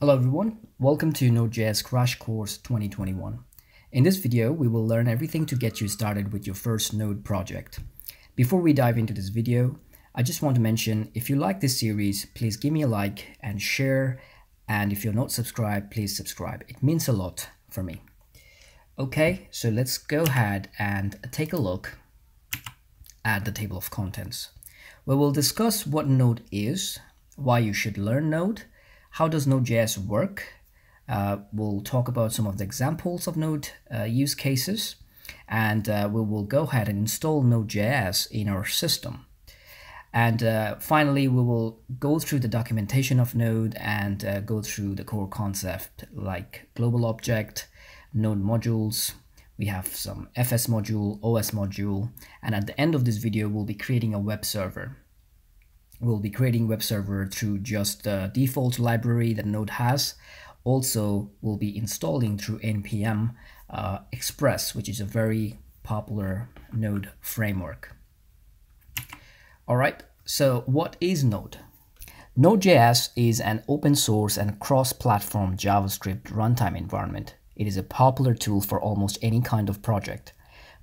Hello everyone, welcome to Node.js Crash Course 2021. In this video, we will learn everything to get you started with your first Node project. Before we dive into this video, I just want to mention if you like this series, please give me a like and share. And if you're not subscribed, please subscribe. It means a lot for me. Okay, so let's go ahead and take a look at the table of contents. We will discuss what Node is, why you should learn Node, how does Node.js work? Uh, we'll talk about some of the examples of Node uh, use cases, and uh, we will go ahead and install Node.js in our system. And uh, finally, we will go through the documentation of Node and uh, go through the core concept like global object, Node modules, we have some FS module, OS module, and at the end of this video, we'll be creating a web server we'll be creating web server through just the default library that Node has. Also, we'll be installing through npm uh, Express, which is a very popular Node framework. All right, so what is Node? Node.js is an open source and cross-platform JavaScript runtime environment. It is a popular tool for almost any kind of project.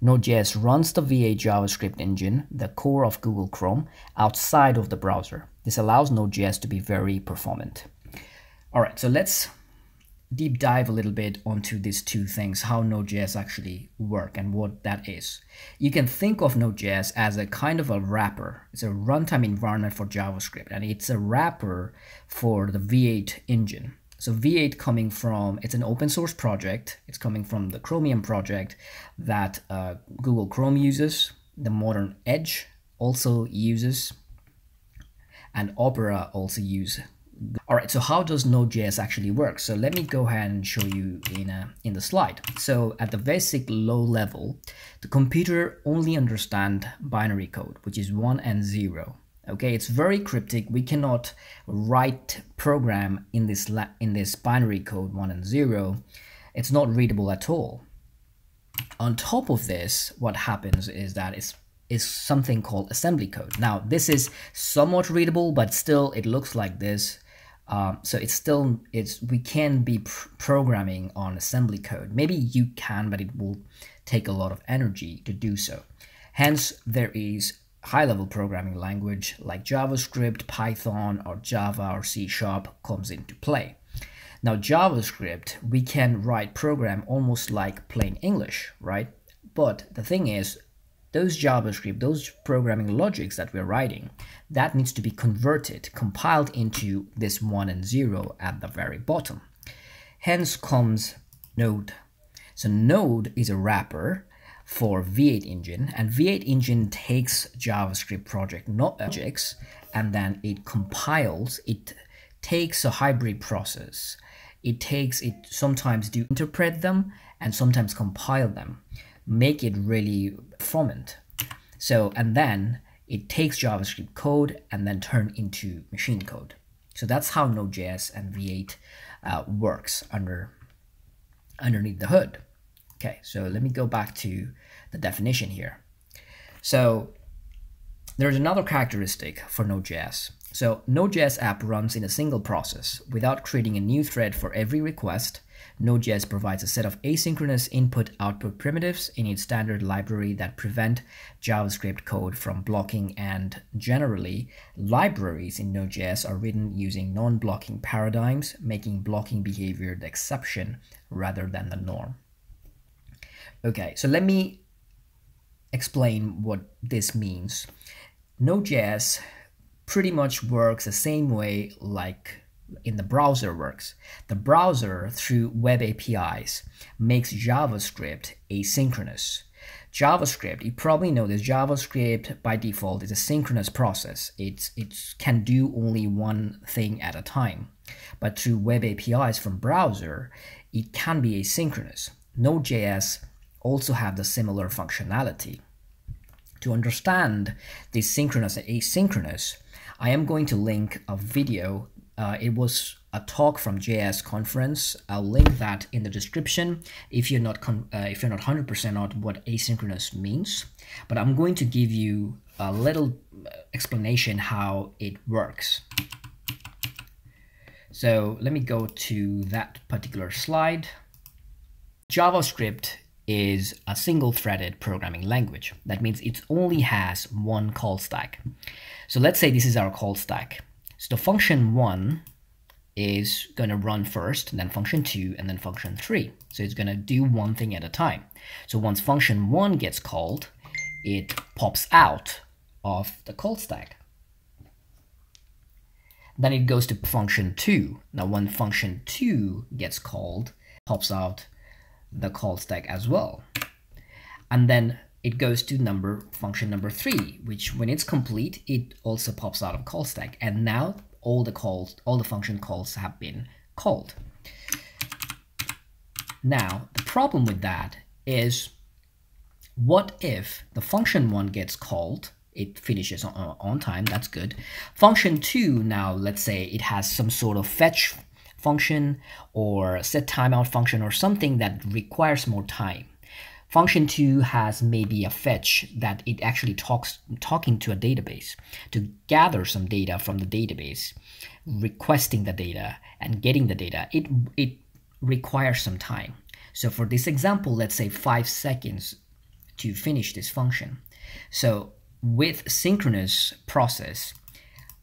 Node.js runs the V8 JavaScript engine, the core of Google Chrome, outside of the browser. This allows Node.js to be very performant. All right, so let's deep dive a little bit onto these two things, how Node.js actually work and what that is. You can think of Node.js as a kind of a wrapper. It's a runtime environment for JavaScript, and it's a wrapper for the V8 engine. So V8 coming from, it's an open source project. It's coming from the Chromium project that uh, Google Chrome uses, the modern Edge also uses, and Opera also use. All right, so how does Node.js actually work? So let me go ahead and show you in, a, in the slide. So at the basic low level, the computer only understand binary code, which is one and zero okay it's very cryptic. We cannot write program in this in this binary code 1 and 0 it's not readable at all. On top of this what happens is that it's is something called assembly code. Now this is somewhat readable but still it looks like this. Um, so it's still it's we can be pr programming on assembly code. Maybe you can but it will take a lot of energy to do so. Hence there is high-level programming language like JavaScript, Python, or Java or C Sharp comes into play. Now JavaScript, we can write program almost like plain English, right? But the thing is, those JavaScript, those programming logics that we're writing, that needs to be converted, compiled into this 1 and 0 at the very bottom. Hence comes Node. So Node is a wrapper for V8 engine and V8 engine takes JavaScript project not objects and then it compiles it takes a hybrid process. It takes it sometimes do interpret them and sometimes compile them make it really performant. So and then it takes JavaScript code and then turn into machine code. So that's how Node.js and V8 uh, works under underneath the hood Okay, so let me go back to the definition here. So there's another characteristic for Node.js. So Node.js app runs in a single process. Without creating a new thread for every request, Node.js provides a set of asynchronous input-output primitives in its standard library that prevent JavaScript code from blocking and generally, libraries in Node.js are written using non-blocking paradigms, making blocking behavior the exception rather than the norm. Okay, so let me explain what this means. Node.js pretty much works the same way like in the browser works. The browser, through web APIs, makes JavaScript asynchronous. JavaScript, you probably know this, JavaScript by default is a synchronous process. It's, it can do only one thing at a time. But through web APIs from browser, it can be asynchronous. Node.js also have the similar functionality. To understand the synchronous and asynchronous, I am going to link a video. Uh, it was a talk from JS conference. I'll link that in the description if you're not uh, if you're not 100% on what asynchronous means. But I'm going to give you a little explanation how it works. So let me go to that particular slide. JavaScript is a single threaded programming language. That means it only has one call stack. So let's say this is our call stack. So the function one is going to run first, then function two, and then function three. So it's going to do one thing at a time. So once function one gets called, it pops out of the call stack. Then it goes to function two. Now when function two gets called, pops out the call stack as well. And then it goes to number function number three, which when it's complete, it also pops out of call stack. And now all the calls, all the function calls have been called. Now, the problem with that is what if the function one gets called, it finishes on, on time, that's good. Function two, now let's say it has some sort of fetch function or set timeout function or something that requires more time. Function 2 has maybe a fetch that it actually talks talking to a database to gather some data from the database, requesting the data and getting the data. It, it requires some time. So for this example, let's say five seconds to finish this function. So with synchronous process,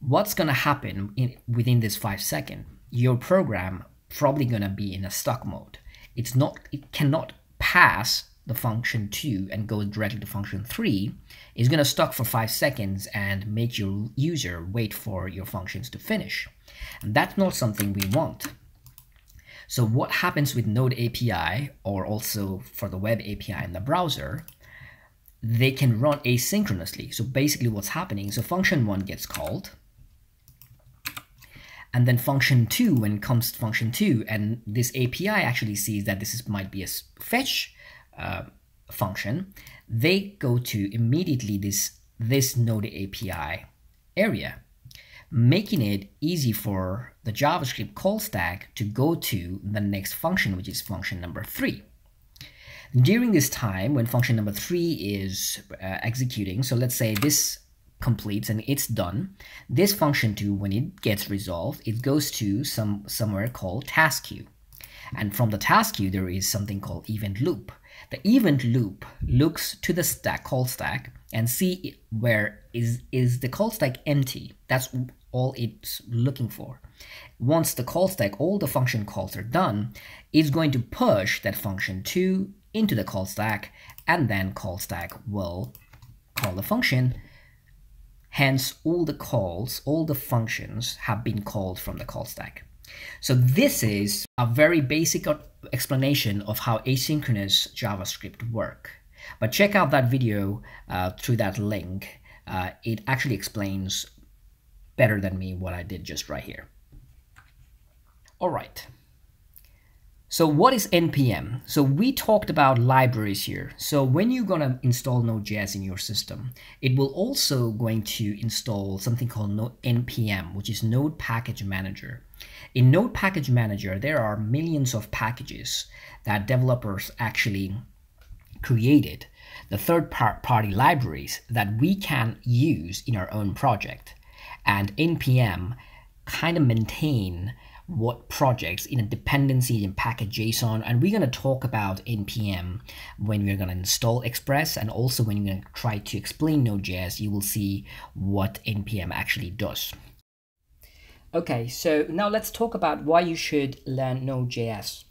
what's going to happen in, within this five second? Your program probably going to be in a stuck mode. It's not, it cannot pass the function 2 and go directly to function 3 is going to stuck for 5 seconds and make your user wait for your functions to finish. And that's not something we want. So what happens with Node API or also for the web API in the browser, they can run asynchronously. So basically what's happening, so function 1 gets called, and then function 2 when it comes to function 2 and this API actually sees that this is, might be a fetch uh, function, they go to immediately this, this Node API area, making it easy for the JavaScript call stack to go to the next function, which is function number three. During this time, when function number three is uh, executing, so let's say this completes and it's done, this function two, when it gets resolved, it goes to some somewhere called task queue. And from the task queue, there is something called event loop. The event loop looks to the stack call stack and see where is, is the call stack empty. That's all it's looking for. Once the call stack, all the function calls are done, it's going to push that function 2 into the call stack, and then call stack will call the function. Hence, all the calls, all the functions have been called from the call stack. So this is a very basic explanation of how asynchronous JavaScript work. But check out that video uh, through that link. Uh, it actually explains better than me what I did just right here. All right. So what is NPM? So we talked about libraries here. So when you're gonna install Node.js in your system, it will also going to install something called NPM, which is Node Package Manager. In Node Package Manager, there are millions of packages that developers actually created, the third party libraries that we can use in our own project. And NPM kind of maintain what projects in a dependency in package JSON. And we're going to talk about NPM when we're going to install Express. And also when you're going to try to explain Node.js, you will see what NPM actually does. Okay, so now let's talk about why you should learn Node.js.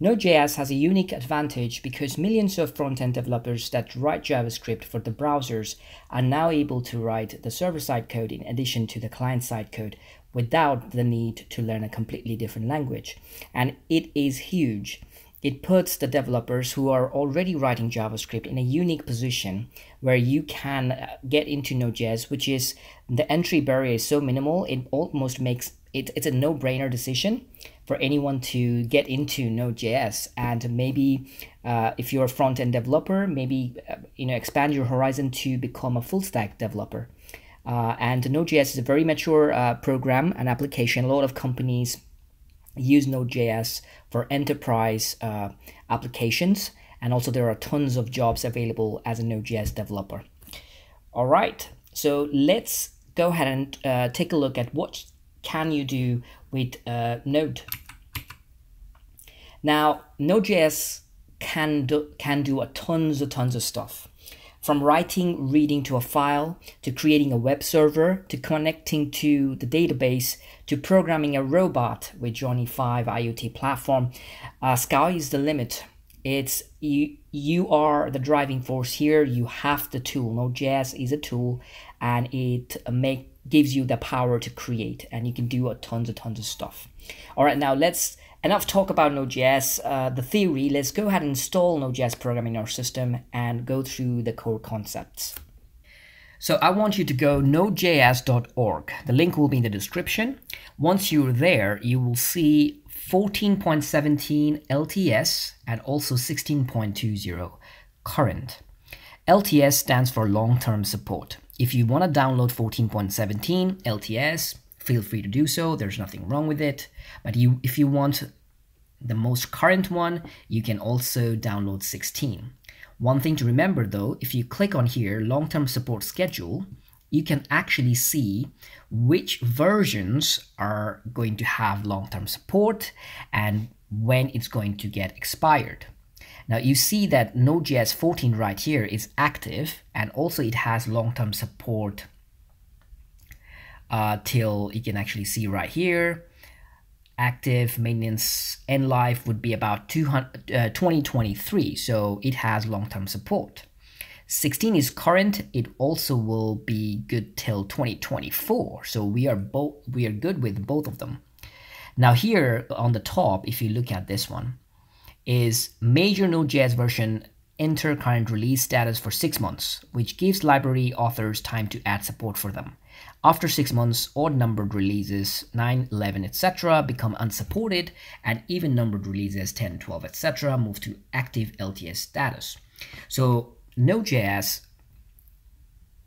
Node.js has a unique advantage because millions of front-end developers that write JavaScript for the browsers are now able to write the server-side code in addition to the client-side code without the need to learn a completely different language. And it is huge. It puts the developers who are already writing JavaScript in a unique position where you can uh, get into Node.js, which is the entry barrier is so minimal, it almost makes it, it's a no-brainer decision for anyone to get into Node.js and maybe uh, if you're a front-end developer, maybe uh, you know expand your horizon to become a full-stack developer. Uh, and Node.js is a very mature uh, program and application. A lot of companies use Node.js for enterprise uh, applications. And also there are tons of jobs available as a Node.js developer. All right, so let's go ahead and uh, take a look at what can you do with uh, Node? Now, Node.js can do, can do a tons of tons of stuff. From writing, reading to a file, to creating a web server, to connecting to the database, to programming a robot with Johnny 5 IoT platform, uh, sky is the limit. It's you, you are the driving force here. You have the tool. Node.js is a tool and it make gives you the power to create and you can do a tons of tons of stuff. All right, now let's enough talk about Node.js, uh, the theory. Let's go ahead and install Node.js programming in our system and go through the core concepts. So I want you to go nodejs.org. The link will be in the description. Once you're there, you will see 14.17 LTS and also 16.20 current. LTS stands for long-term support. If you want to download 14.17 LTS, feel free to do so. There's nothing wrong with it. But you, if you want the most current one, you can also download 16. One thing to remember though, if you click on here, long-term support schedule, you can actually see which versions are going to have long-term support and when it's going to get expired. Now you see that Node.js 14 right here is active and also it has long-term support uh, till you can actually see right here. Active maintenance end life would be about 200, uh, 2023, so it has long-term support. 16 is current, it also will be good till 2024, so we are both we are good with both of them. Now here on the top, if you look at this one, is major Node.js version enter current release status for six months, which gives library authors time to add support for them. After six months, odd numbered releases 9, 11, etc. become unsupported, and even numbered releases 10, 12, etc. move to active LTS status. So Node.js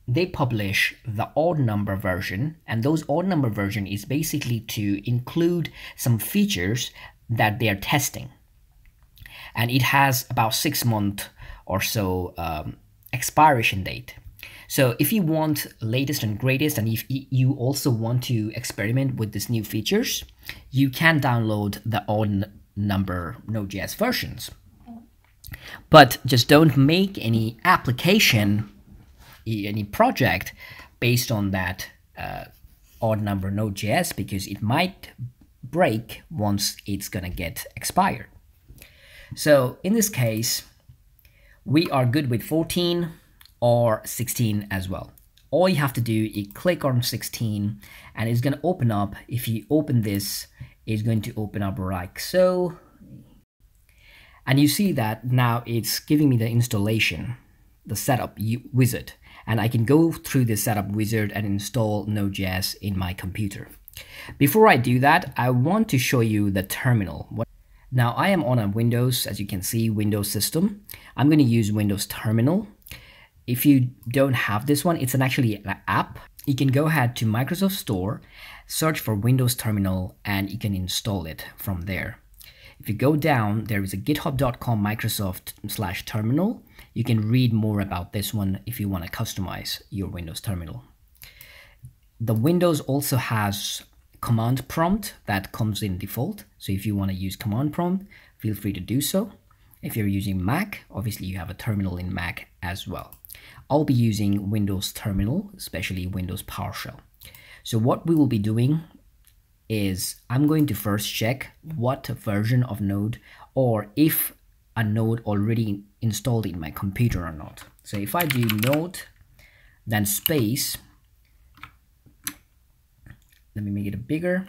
they publish the odd number version and those odd number version is basically to include some features that they are testing and it has about six month or so um, expiration date. So if you want latest and greatest, and if you also want to experiment with these new features, you can download the odd number Node.js versions. But just don't make any application, any project based on that uh, odd number Node.js because it might break once it's gonna get expired. So in this case, we are good with 14 or 16 as well. All you have to do is click on 16 and it's going to open up. If you open this, it's going to open up like so. And you see that now it's giving me the installation, the setup wizard. And I can go through the setup wizard and install Node.js in my computer. Before I do that, I want to show you the terminal. Now I am on a Windows, as you can see, Windows system. I'm going to use Windows Terminal. If you don't have this one, it's an actually an app. You can go ahead to Microsoft Store, search for Windows Terminal, and you can install it from there. If you go down, there is a github.com Microsoft slash terminal. You can read more about this one if you want to customize your Windows terminal. The Windows also has command prompt that comes in default. So if you want to use command prompt, feel free to do so. If you're using Mac, obviously you have a terminal in Mac as well. I'll be using Windows Terminal, especially Windows PowerShell. So what we will be doing is I'm going to first check what version of Node or if a node already installed in my computer or not. So if I do node, then space let me make it bigger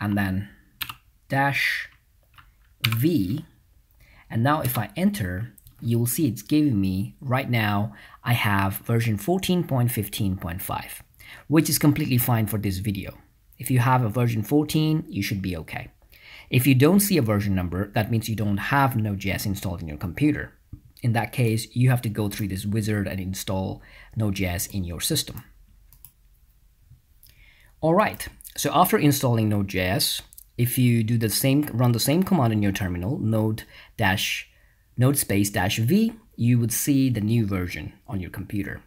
and then dash V and now if I enter you will see it's giving me right now I have version 14.15.5 which is completely fine for this video. If you have a version 14 you should be okay. If you don't see a version number that means you don't have Node.js installed in your computer. In that case you have to go through this wizard and install Node.js in your system. All right, so after installing Node.js, if you do the same, run the same command in your terminal, node dash node space dash v, you would see the new version on your computer.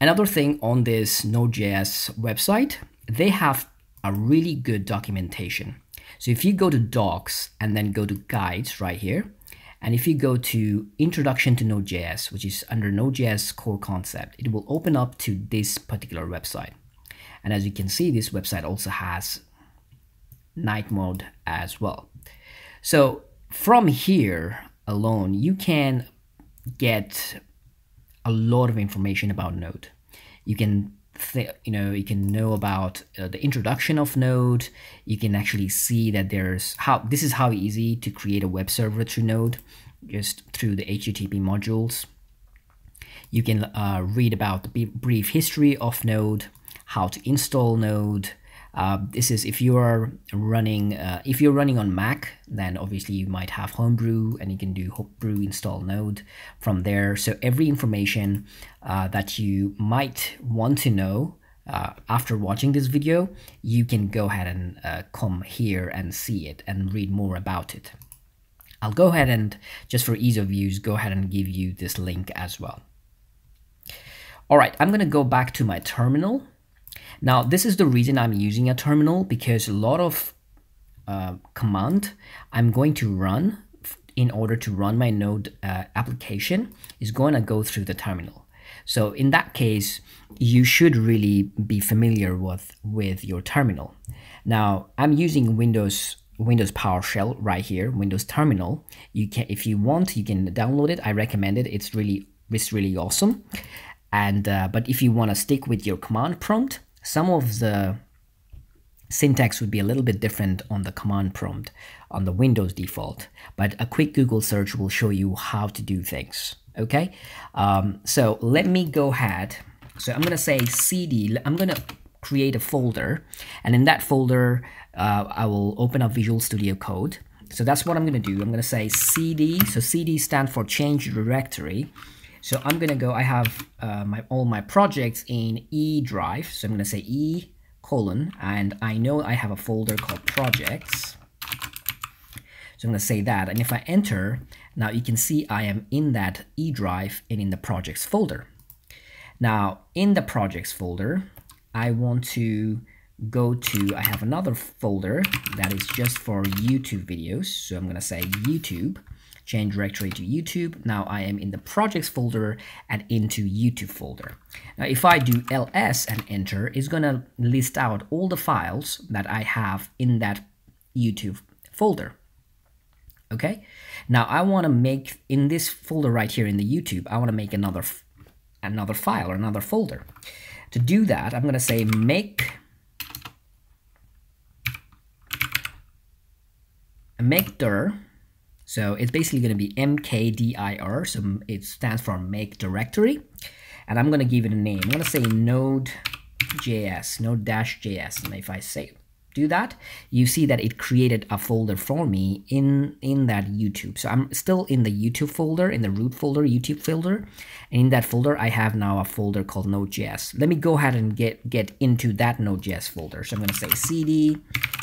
Another thing on this Node.js website they have a really good documentation. So if you go to docs and then go to guides right here, and if you go to Introduction to Node.js, which is under Node.js core concept, it will open up to this particular website. And as you can see, this website also has night mode as well. So from here alone, you can get a lot of information about Node. You can you know you can know about uh, the introduction of node you can actually see that there's how this is how easy to create a web server through node just through the http modules you can uh, read about the brief history of node how to install node uh, this is if you are running uh, if you're running on Mac, then obviously you might have Homebrew and you can do Homebrew install node from there. So every information uh, that you might want to know uh, after watching this video, you can go ahead and uh, come here and see it and read more about it. I'll go ahead and just for ease of use, go ahead and give you this link as well. All right, I'm gonna go back to my terminal now, this is the reason I'm using a terminal because a lot of uh, command I'm going to run in order to run my node uh, application is going to go through the terminal. So in that case, you should really be familiar with, with your terminal. Now, I'm using Windows Windows PowerShell right here, Windows Terminal. You can, if you want, you can download it. I recommend it. It's really, it's really awesome. And uh, but if you want to stick with your command prompt, some of the syntax would be a little bit different on the command prompt on the Windows default, but a quick Google search will show you how to do things. Okay, um, so let me go ahead. So I'm gonna say cd, I'm gonna create a folder, and in that folder, uh, I will open up Visual Studio Code. So that's what I'm gonna do. I'm gonna say cd, so cd stands for change directory. So I'm gonna go, I have uh, my all my projects in E drive. So I'm gonna say E colon, and I know I have a folder called projects. So I'm gonna say that, and if I enter, now you can see I am in that E drive and in the projects folder. Now in the projects folder, I want to go to, I have another folder that is just for YouTube videos. So I'm gonna say YouTube change directory to YouTube. Now I am in the projects folder and into YouTube folder. Now if I do ls and enter, it's gonna list out all the files that I have in that YouTube folder. Okay, now I want to make in this folder right here in the YouTube, I want to make another another file or another folder. To do that, I'm going to say make make dir so it's basically going to be mkdir, so it stands for make directory. And I'm going to give it a name. I'm going to say node.js, node-js. And if I say do that, you see that it created a folder for me in, in that YouTube. So I'm still in the YouTube folder, in the root folder, YouTube folder. And in that folder, I have now a folder called Node.js. Let me go ahead and get, get into that Node.js folder. So I'm going to say cd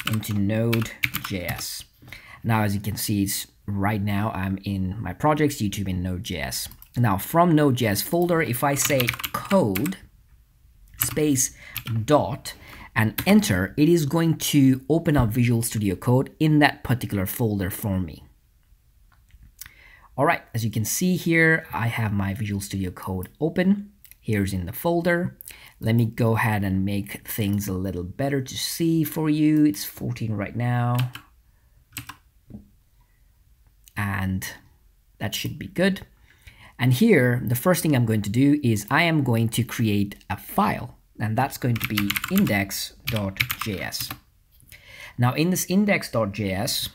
into Node.js. Now, as you can see, it's right now I'm in my projects, YouTube in Node.js. Now from Node.js folder, if I say code space dot and enter, it is going to open up Visual Studio Code in that particular folder for me. All right, as you can see here, I have my Visual Studio Code open. Here's in the folder. Let me go ahead and make things a little better to see for you. It's 14 right now and that should be good. And here, the first thing I'm going to do is I am going to create a file, and that's going to be index.js. Now in this index.js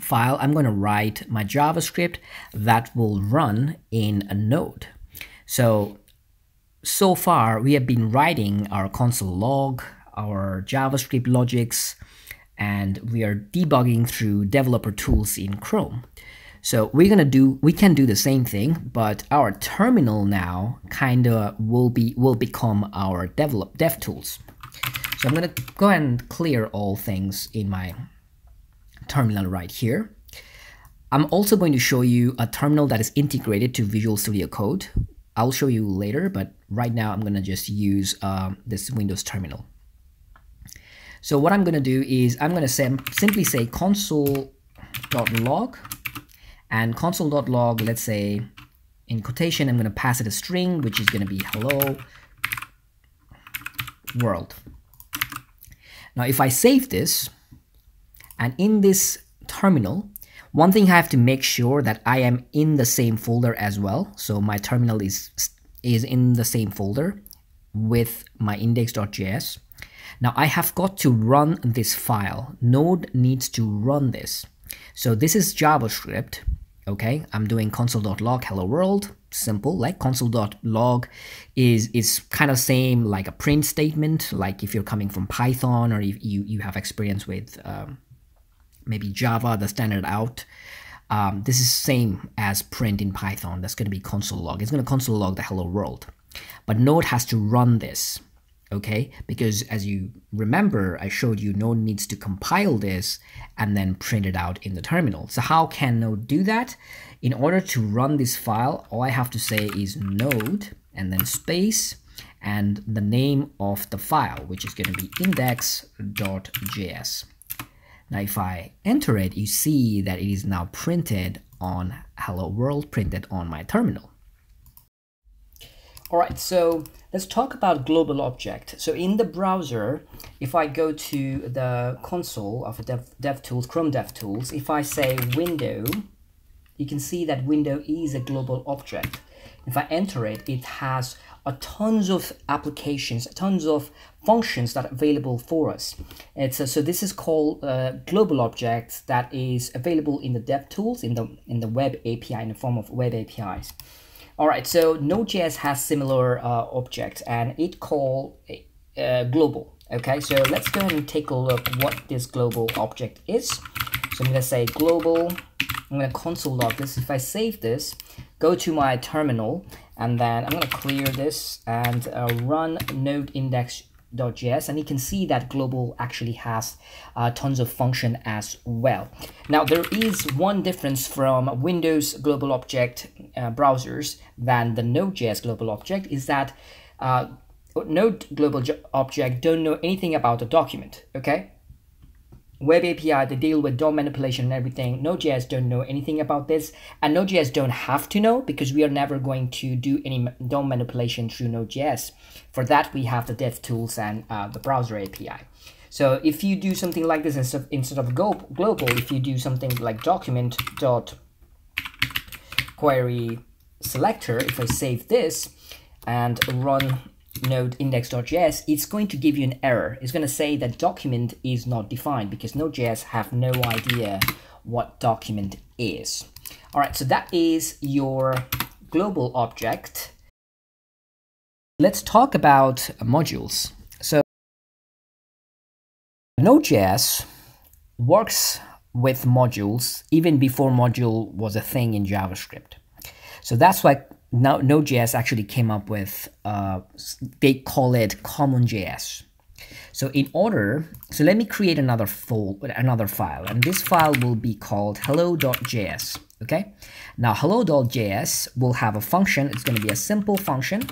file, I'm going to write my JavaScript that will run in a node. So, so far we have been writing our console log, our JavaScript logics, and we are debugging through developer tools in Chrome. So we're gonna do we can do the same thing, but our terminal now kind of will be will become our develop dev tools. So I'm gonna go and clear all things in my terminal right here. I'm also going to show you a terminal that is integrated to Visual Studio Code. I'll show you later, but right now I'm to just use um, this Windows terminal. So what I'm going to do is I'm going to simply say console.log and console.log, let's say in quotation, I'm going to pass it a string, which is going to be hello world. Now, if I save this, and in this terminal, one thing I have to make sure that I am in the same folder as well. So my terminal is, is in the same folder with my index.js. Now I have got to run this file. Node needs to run this. So this is JavaScript. Okay, I'm doing console.log hello world. Simple, like console.log is is kind of same like a print statement. Like if you're coming from Python or if you you have experience with um, maybe Java, the standard out. Um, this is same as print in Python. That's going to be console log. It's going to console log the hello world. But Node has to run this, okay? Because as you remember, I showed you Node needs to compile this and then print it out in the terminal. So how can Node do that? In order to run this file, all I have to say is node and then space and the name of the file, which is going to be index.js. Now if I enter it, you see that it is now printed on hello world, printed on my terminal. All right, so let's talk about global object. So in the browser, if I go to the console of Dev, DevTools, Chrome DevTools, if I say window, you can see that window is a global object. If I enter it, it has a tons of applications, tons of functions that are available for us. It's a, so this is called uh, global objects that is available in the DevTools in the in the web API in the form of web APIs. All right, so Node.js has similar uh, object and it called uh, global. Okay, so let's go ahead and take a look what this global object is. So I'm gonna say global. I'm gonna console log this. If I save this, go to my terminal, and then I'm gonna clear this and uh, run node index.js and you can see that global actually has uh, tons of function as well. Now there is one difference from Windows global object uh, browsers than the Node.js global object is that uh, Node global object don't know anything about the document, okay? Web API, they deal with DOM manipulation and everything. Node.js don't know anything about this, and Node.js don't have to know because we are never going to do any DOM manipulation through Node.js. For that, we have the dev tools and uh, the browser API. So if you do something like this instead of, instead of global, if you do something like document dot query selector, if I save this and run node index.js, it's going to give you an error. It's going to say that document is not defined because Node.js have no idea what document is. All right, so that is your global object. Let's talk about modules. So Node.js works with modules even before module was a thing in JavaScript. So that's why now Node.js actually came up with, uh, they call it CommonJS. So in order, so let me create another another file, and this file will be called hello.js. Okay. Now hello.js will have a function. It's going to be a simple function.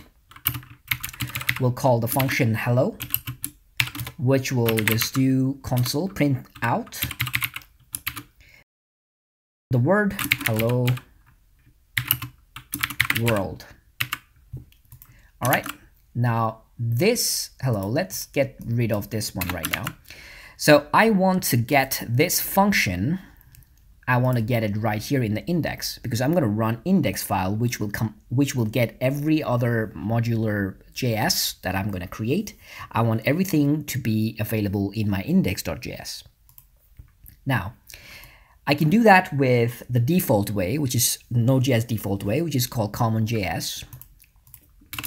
We'll call the function hello, which will just do console print out the word hello world. All right, now this, hello, let's get rid of this one right now. So I want to get this function, I want to get it right here in the index because I'm going to run index file which will come which will get every other modular JS that I'm going to create. I want everything to be available in my index.js. Now, I can do that with the default way, which is Node.js default way, which is called CommonJS,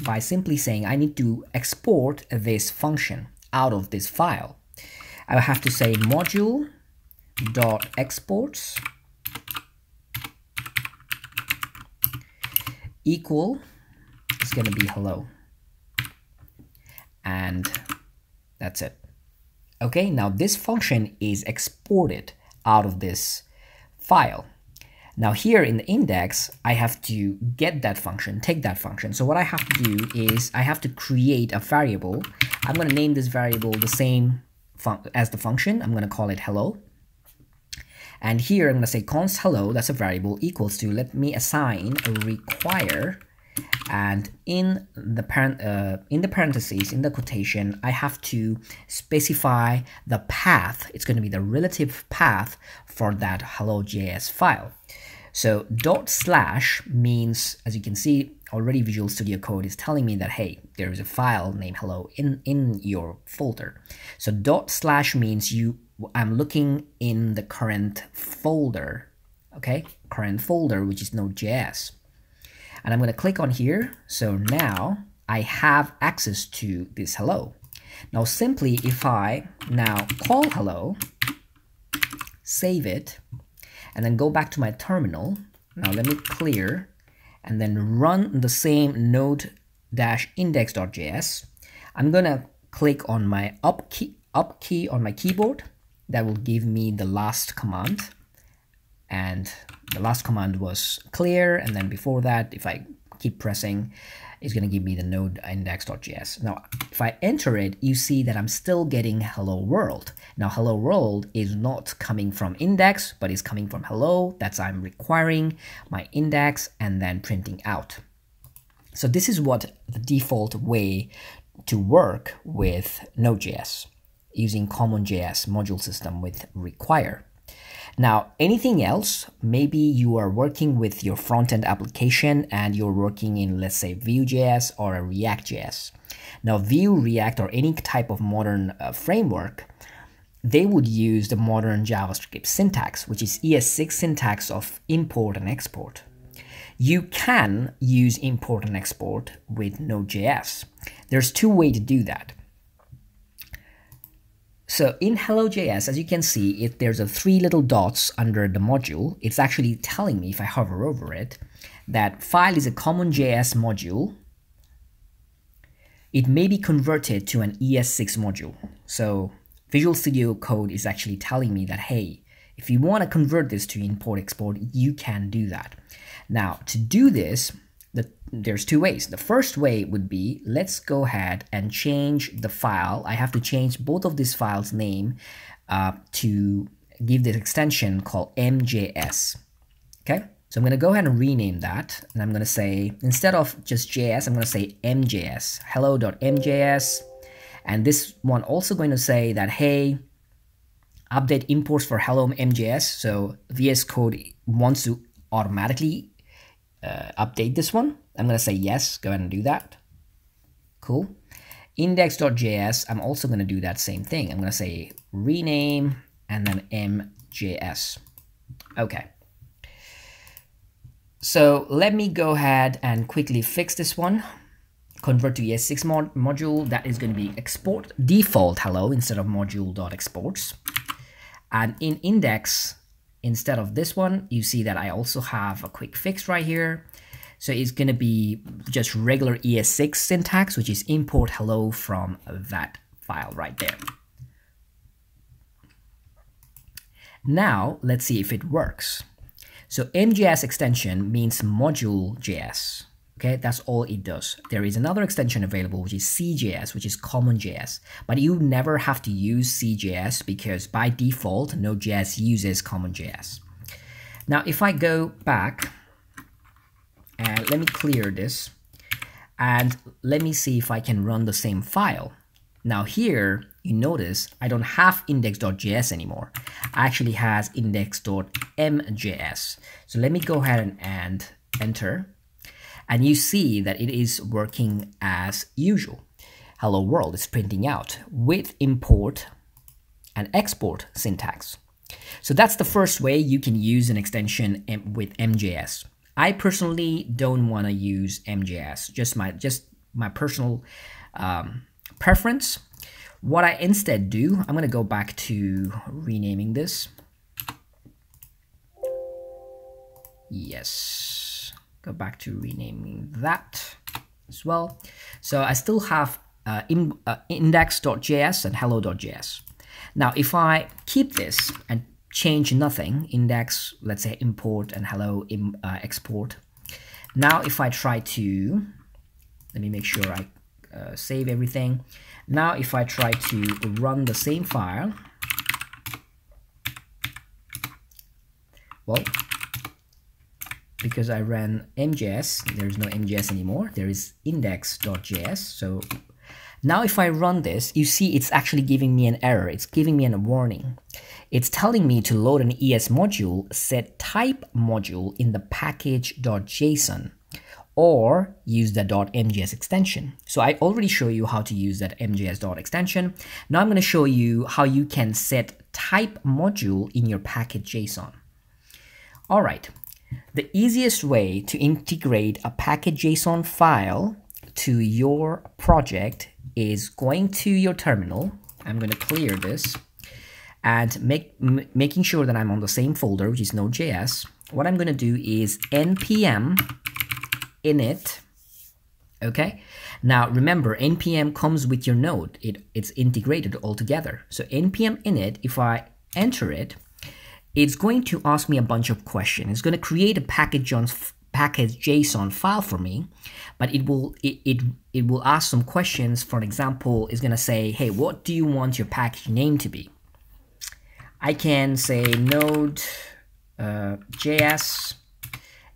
by simply saying I need to export this function out of this file. I have to say module dot exports equal is going to be hello. And that's it. Okay now this function is exported out of this file. Now here in the index, I have to get that function, take that function. So what I have to do is I have to create a variable. I'm going to name this variable the same as the function. I'm going to call it hello. And here I'm going to say const hello, that's a variable, equals to, let me assign require and in the parent uh, in the parentheses in the quotation I have to specify the path. It's going to be the relative path for that hello.js file. So dot slash means as you can see already Visual Studio Code is telling me that hey there is a file named hello in in your folder. So dot slash means you I'm looking in the current folder okay? Current folder which is node.js and I'm going to click on here. So now I have access to this hello. Now simply if I now call hello, save it, and then go back to my terminal. Now let me clear and then run the same node-index.js. I'm gonna click on my up key, up key on my keyboard. That will give me the last command and the last command was clear and then before that if I keep pressing it's going to give me the node index.js. Now, if I enter it, you see that I'm still getting hello world. Now, hello world is not coming from index, but is coming from hello. That's I'm requiring my index and then printing out. So this is what the default way to work with Node.js using CommonJS module system with require. Now, anything else, maybe you are working with your front-end application and you're working in, let's say, Vue.js or a React.js. Now, Vue, React, or any type of modern uh, framework, they would use the modern JavaScript syntax, which is ES6 syntax of import and export. You can use import and export with Node.js. There's two ways to do that. So in Hello.js, as you can see, if there's a three little dots under the module, it's actually telling me if I hover over it, that file is a common JS module. It may be converted to an ES6 module. So Visual Studio Code is actually telling me that, hey, if you want to convert this to import export, you can do that. Now, to do this, the, there's two ways. The first way would be, let's go ahead and change the file. I have to change both of these files name uh, to give this extension called MJS. Okay, so I'm going to go ahead and rename that. And I'm going to say, instead of just JS, I'm going to say MJS, hello.mjs. And this one also going to say that, hey, update imports for hello MJS. So VS Code wants to automatically uh, update this one. I'm going to say yes, go ahead and do that. Cool. Index.js, I'm also going to do that same thing. I'm going to say rename and then mjs. Okay. So let me go ahead and quickly fix this one. Convert to ES6 mod module. That is going to be export default hello instead of module.exports. And in index, instead of this one, you see that I also have a quick fix right here. So it's going to be just regular ES6 syntax, which is import hello from that file right there. Now, let's see if it works. So MJS extension means module.js. Okay, that's all it does. There is another extension available, which is CJS, which is CommonJS. But you never have to use CJS because by default, Node.js uses CommonJS. Now, if I go back and let me clear this and let me see if I can run the same file. Now here, you notice I don't have index.js anymore. I actually has index.mjs. So let me go ahead and, and enter and you see that it is working as usual. Hello world is printing out with import and export syntax. So that's the first way you can use an extension with MJS. I personally don't want to use MJS, just my just my personal um, preference. What I instead do, I'm going to go back to renaming this. Yes go back to renaming that as well. So I still have uh, in, uh, index.js and hello.js. Now, if I keep this and change nothing, index, let's say import and hello Im, uh, export. Now if I try to, let me make sure I uh, save everything. Now if I try to run the same file, well, because I ran mjs, there's no mjs anymore, there is index.js. So now if I run this, you see it's actually giving me an error. It's giving me a warning. It's telling me to load an ES module, set type module in the package.json or use the .mjs extension. So I already show you how to use that mjs extension. Now I'm going to show you how you can set type module in your package.json. All right, the easiest way to integrate a package.json file to your project is going to your terminal. I'm going to clear this and make, making sure that I'm on the same folder, which is Node.js. What I'm going to do is npm init. Okay. Now remember, npm comes with your node. It, it's integrated all together. So npm init, if I enter it, it's going to ask me a bunch of questions. It's going to create a package on package JSON file for me, but it will it, it it will ask some questions. For example, it's going to say, "Hey, what do you want your package name to be?" I can say Node uh, JS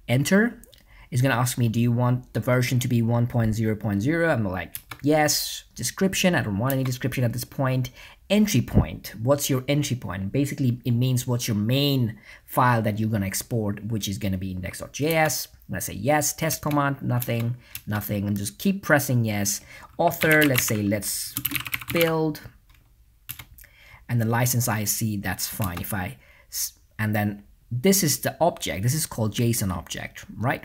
enter. It's going to ask me, "Do you want the version to be 1.0.0?" I'm like, "Yes." Description. I don't want any description at this point entry point. What's your entry point? Basically, it means what's your main file that you're going to export, which is going to be index.js. I'm going to say yes, test command, nothing, nothing, and just keep pressing yes. Author, let's say let's build, and the license IC, that's fine. If I, and then this is the object, this is called JSON object, right?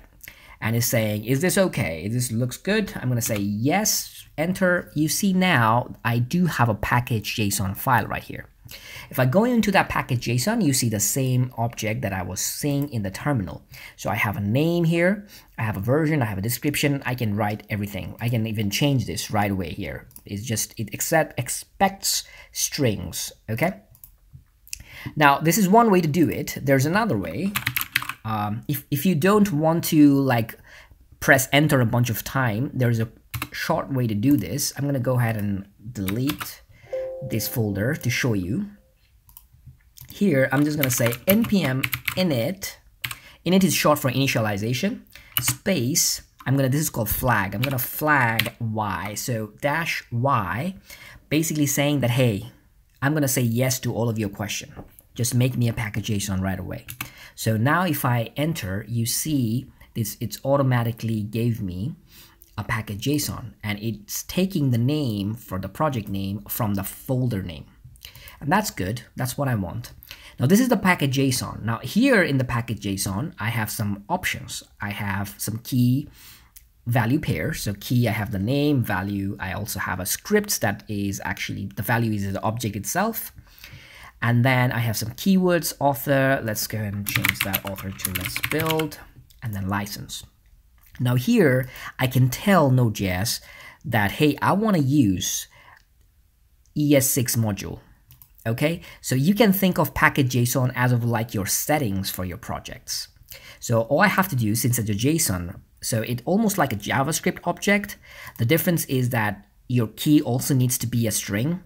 And it's saying, is this okay? This looks good. I'm going to say yes, enter, you see now I do have a package JSON file right here. If I go into that package JSON, you see the same object that I was seeing in the terminal. So I have a name here, I have a version, I have a description, I can write everything. I can even change this right away here. It's just, it accept, expects strings, okay? Now, this is one way to do it. There's another way. Um, if, if you don't want to like press enter a bunch of time, there's a short way to do this. I'm going to go ahead and delete this folder to show you. Here, I'm just going to say npm init. Init is short for initialization. Space, I'm going to, this is called flag. I'm going to flag y. So dash y, basically saying that, hey, I'm going to say yes to all of your question. Just make me a package JSON right away. So now if I enter, you see this, it's automatically gave me a package JSON and it's taking the name for the project name from the folder name. And that's good. That's what I want. Now this is the package JSON. Now here in the package JSON, I have some options. I have some key value pairs. So key, I have the name, value. I also have a script that is actually, the value is the object itself. And then I have some keywords, author. Let's go and change that author to let's build and then license. Now here, I can tell Node.js that, hey, I want to use ES6 module. Okay, so you can think of package.json as of like your settings for your projects. So all I have to do, since it's a JSON, so it almost like a JavaScript object. The difference is that your key also needs to be a string.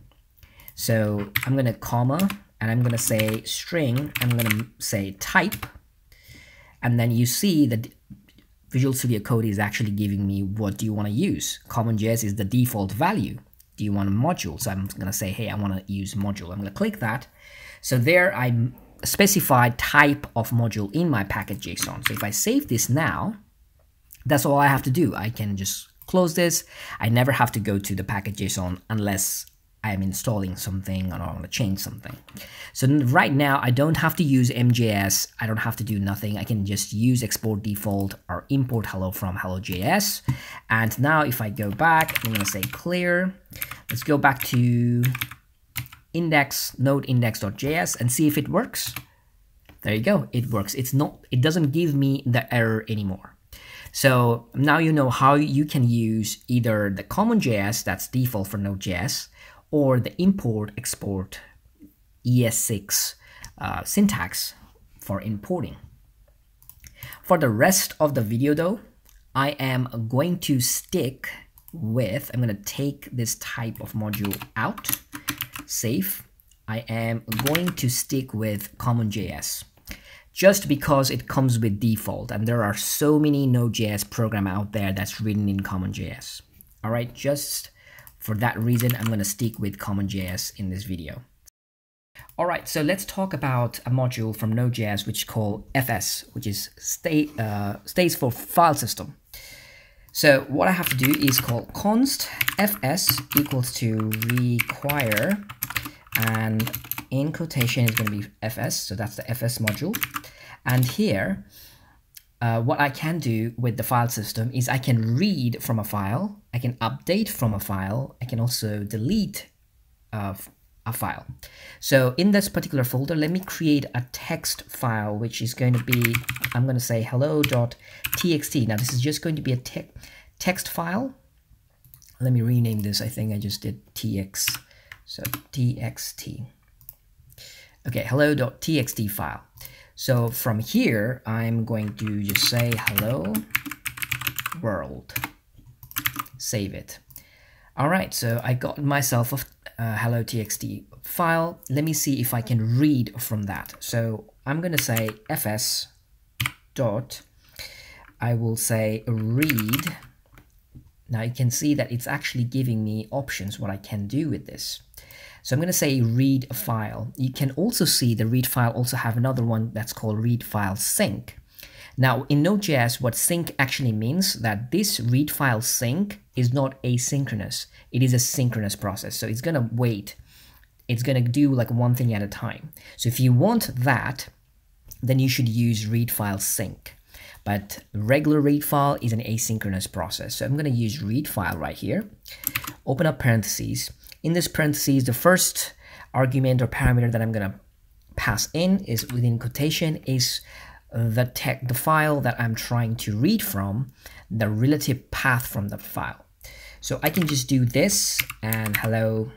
So I'm to comma and I'm going to say string. I'm going to say type. And then you see that Visual Studio Code is actually giving me what do you want to use. CommonJS is the default value. Do you want a module? So I'm going to say, hey, I want to use module. I'm going to click that. So there I specified type of module in my package JSON. So if I save this now, that's all I have to do. I can just close this. I never have to go to the package JSON unless I'm installing something or I want to change something. So right now I don't have to use MJS. I don't have to do nothing. I can just use export default or import hello from hello.js. And now if I go back, I'm going to say clear. Let's go back to index node index.js and see if it works. There you go. It works. It's not, it doesn't give me the error anymore. So now you know how you can use either the CommonJS that's default for Node.js or the import export ES6 uh, syntax for importing. For the rest of the video though, I am going to stick with, I'm going to take this type of module out, save. I am going to stick with CommonJS just because it comes with default and there are so many Node.js program out there that's written in CommonJS. All right, just for that reason, I'm going to stick with CommonJS in this video. All right, so let's talk about a module from Node.js which is called FS, which is state uh, states for file system. So what I have to do is call const fs equals to require, and in quotation is going to be fs, so that's the fs module. And here, uh, what I can do with the file system is I can read from a file, I can update from a file, I can also delete uh, a file. So in this particular folder, let me create a text file, which is going to be, I'm going to say hello.txt. Now this is just going to be a te text file. Let me rename this. I think I just did tx. So txt. Okay, hello.txt file. So from here, I'm going to just say hello world. Save it. All right, so I got myself a uh, hello txt file. Let me see if I can read from that. So I'm going to say fs dot, I will say read. Now you can see that it's actually giving me options what I can do with this. So I'm going to say read file. You can also see the read file also have another one that's called read file sync. Now in Node.js, what sync actually means that this read file sync is not asynchronous. It is a synchronous process. So it's going to wait. It's going to do like one thing at a time. So if you want that, then you should use read file sync. But regular read file is an asynchronous process. So I'm going to use read file right here. Open up parentheses in this parentheses, the first argument or parameter that I'm going to pass in is within quotation is the the file that I'm trying to read from, the relative path from the file. So I can just do this and hello.txt.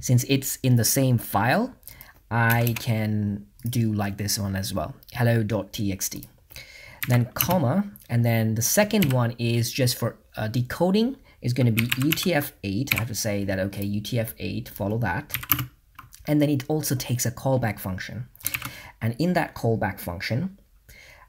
Since it's in the same file, I can do like this one as well, hello.txt. Then comma, and then the second one is just for uh, decoding is going to be UTF-8. I have to say that, okay, UTF-8, follow that. And then it also takes a callback function. And in that callback function,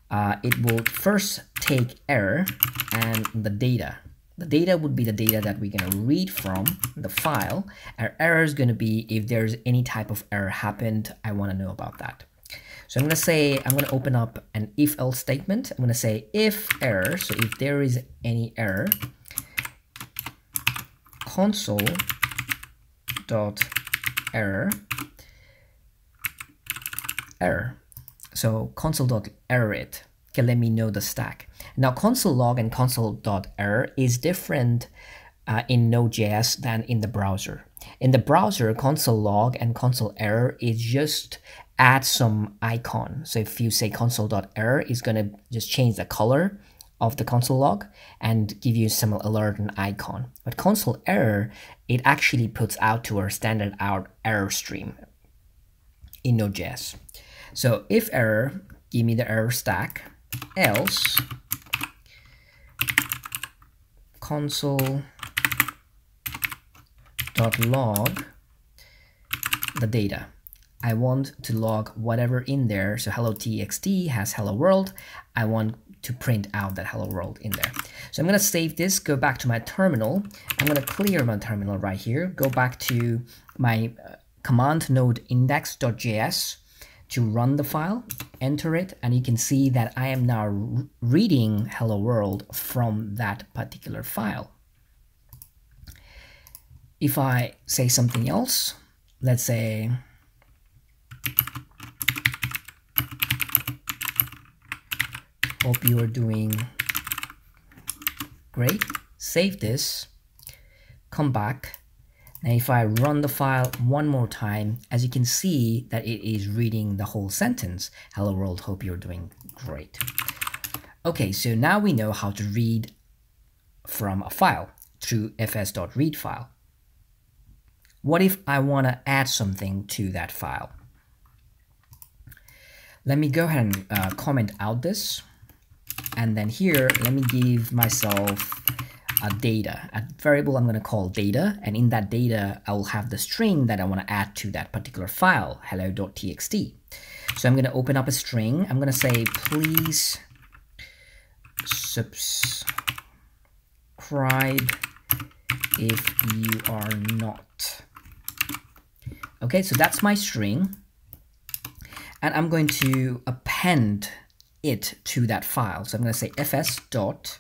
uh, it will first take error and the data. The data would be the data that we're going to read from the file. Our error is going to be if there's any type of error happened, I want to know about that. So I'm going to say, I'm going to open up an if else statement. I'm going to say if error, so if there is any error, console dot error error. So console dot error it can let me know the stack. Now console log and console dot error is different uh, in Node.js than in the browser. In the browser, console log and console error is just add some icon. So if you say console dot error, it's gonna just change the color of the console log and give you some alert and icon. But console error, it actually puts out to our standard out error stream in Node.js. So if error, give me the error stack, else console dot log the data. I want to log whatever in there. So hello txt has hello world. I want to print out that hello world in there. So I'm going to save this, go back to my terminal. I'm going to clear my terminal right here, go back to my uh, command node index.js to run the file, enter it, and you can see that I am now reading hello world from that particular file. If I say something else, let's say Hope you are doing great. Save this, come back. Now if I run the file one more time, as you can see that it is reading the whole sentence. Hello world, hope you're doing great. Okay, so now we know how to read from a file through fs.read file. What if I want to add something to that file? Let me go ahead and uh, comment out this. And then here, let me give myself a data, a variable I'm going to call data. And in that data, I will have the string that I want to add to that particular file, hello.txt. So I'm going to open up a string. I'm going to say, please subscribe if you are not. Okay, so that's my string. And I'm going to append it to that file. So I'm going to say fs dot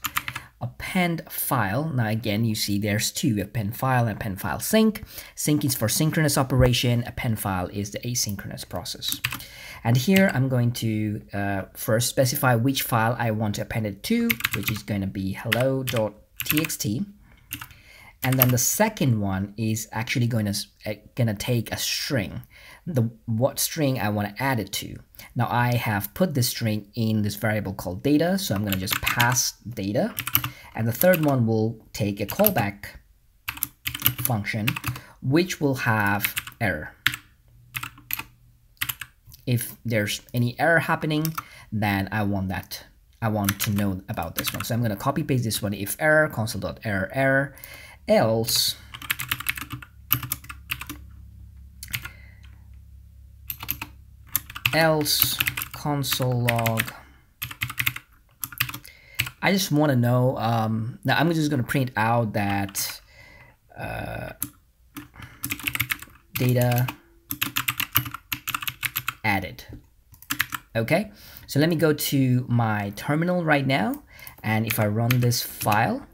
append file. Now again, you see there's two, append file and append file sync. Sync is for synchronous operation, append file is the asynchronous process. And here I'm going to uh, first specify which file I want to append it to, which is going to be hello.txt. And then the second one is actually going to, uh, going to take a string, the what string I want to add it to. Now I have put this string in this variable called data, so I'm going to just pass data. And the third one will take a callback function, which will have error. If there's any error happening, then I want that I want to know about this one. So I'm going to copy paste this one if error console.error error else else console log I just want to know um, now I'm just going to print out that uh, data added okay so let me go to my terminal right now and if I run this file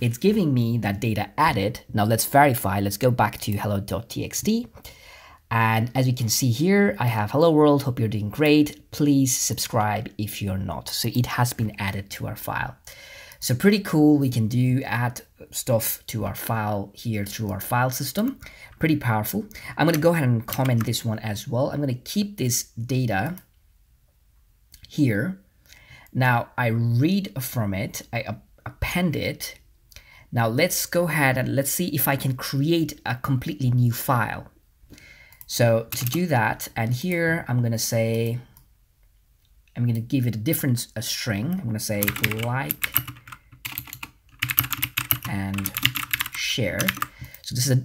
it's giving me that data added. Now let's verify. Let's go back to hello.txt. And as you can see here, I have hello world, hope you're doing great. Please subscribe if you're not. So it has been added to our file. So pretty cool. We can do add stuff to our file here through our file system. Pretty powerful. I'm going to go ahead and comment this one as well. I'm going to keep this data here. Now I read from it, I append it now let's go ahead and let's see if I can create a completely new file. So to do that, and here I'm gonna say, I'm gonna give it a different a string. I'm gonna say like and share. So this is a